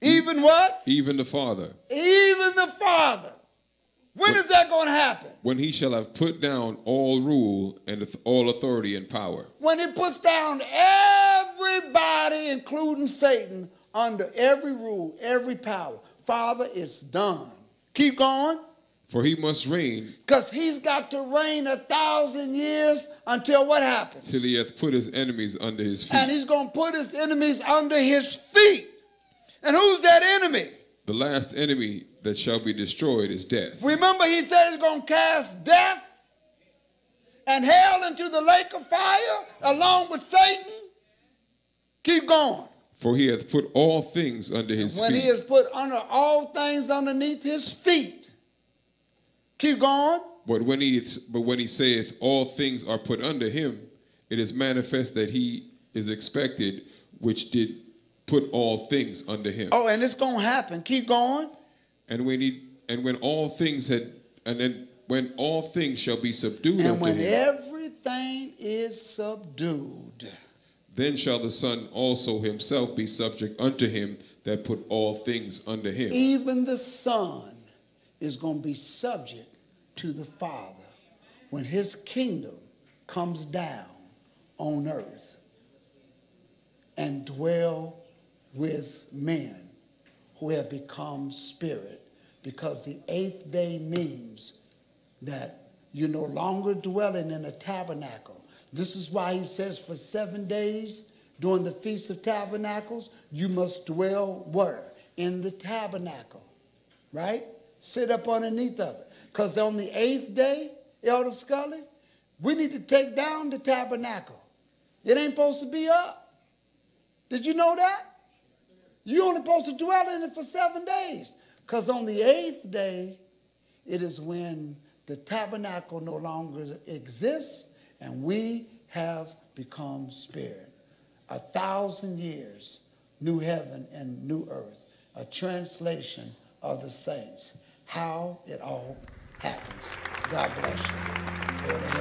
Speaker 1: Even what?
Speaker 2: Even the Father.
Speaker 1: Even the Father. When is that going to happen?
Speaker 2: When he shall have put down all rule and all authority and power.
Speaker 1: When he puts down everybody, including Satan, under every rule, every power. Father, it's done. Keep going.
Speaker 2: For he must reign.
Speaker 1: Because he's got to reign a thousand years until what happens?
Speaker 2: Till he hath put his enemies under his feet.
Speaker 1: And he's going to put his enemies under his feet. And who's that enemy?
Speaker 2: The last enemy that shall be destroyed is death.
Speaker 1: Remember, he said he's going to cast death and hell into the lake of fire along with Satan. Keep going.
Speaker 2: For he hath put all things under his
Speaker 1: when
Speaker 2: feet.
Speaker 1: When he has put under all things underneath his feet. Keep going.
Speaker 2: But when he but when he saith all things are put under him, it is manifest that he is expected, which did put all things under him.
Speaker 1: Oh, and it's gonna happen. Keep going.
Speaker 2: And when he and when all things had and then when all things shall be subdued
Speaker 1: and when
Speaker 2: him,
Speaker 1: everything is subdued
Speaker 2: then shall the son also himself be subject unto him that put all things under him.
Speaker 1: even the son is going to be subject to the father when his kingdom comes down on earth and dwell with men who have become spirit because the eighth day means that you're no longer dwelling in a tabernacle. This is why he says for seven days during the Feast of Tabernacles, you must dwell where? In the tabernacle, right? Sit up underneath of it. Because on the eighth day, Elder Scully, we need to take down the tabernacle. It ain't supposed to be up. Did you know that? You're only supposed to dwell in it for seven days. Because on the eighth day, it is when the tabernacle no longer exists and we have become spirit. A thousand years, new heaven and new earth, a translation of the saints. How it all happens. God bless you.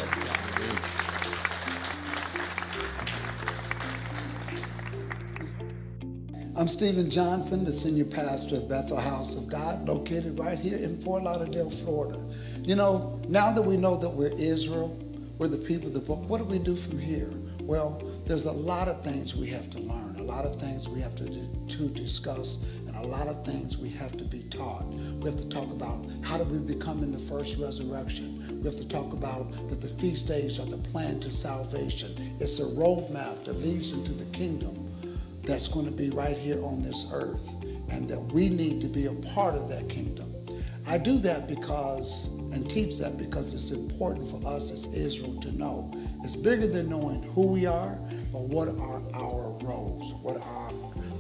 Speaker 1: I'm Stephen Johnson, the senior pastor of Bethel House of God, located right here in Fort Lauderdale, Florida. You know, now that we know that we're Israel, we're the people of the book, what do we do from here? Well, there's a lot of things we have to learn, a lot of things we have to, to discuss, and a lot of things we have to be taught. We have to talk about how do we become in the first resurrection. We have to talk about that the feast days are the plan to salvation. It's a roadmap that leads into the kingdom that's going to be right here on this earth and that we need to be a part of that kingdom. I do that because and teach that because it's important for us as Israel to know. It's bigger than knowing who we are, but what are our roles? What are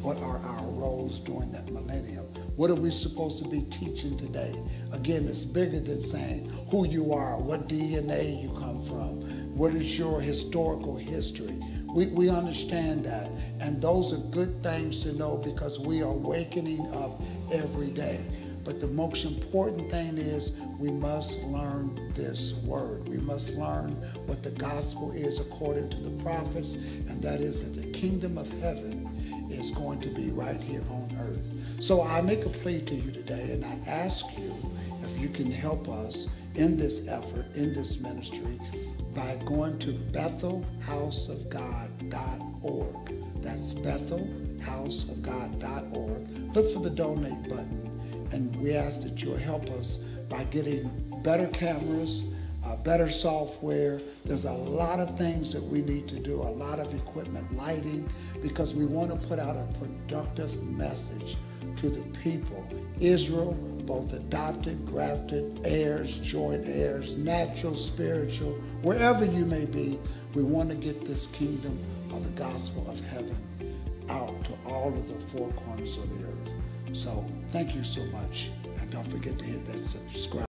Speaker 1: what are our roles during that millennium? What are we supposed to be teaching today? Again, it's bigger than saying who you are, what DNA you come from, what is your historical history. We, we understand that. And those are good things to know because we are wakening up every day. But the most important thing is we must learn this word. We must learn what the gospel is according to the prophets, and that is that the kingdom of heaven is going to be right here on earth. So I make a plea to you today, and I ask you if you can help us in this effort, in this ministry, by going to bethelhouseofgod.org. That's bethelhouseofgod.org. Look for the donate button, and we ask that you'll help us by getting better cameras, uh, better software. There's a lot of things that we need to do, a lot of equipment, lighting, because we want to put out a productive message to the people. Israel both adopted, grafted, heirs, joint heirs, natural, spiritual, wherever you may be, we want to get this kingdom of the gospel of heaven out to all of the four corners of the earth. So thank you so much. And don't forget to hit that subscribe.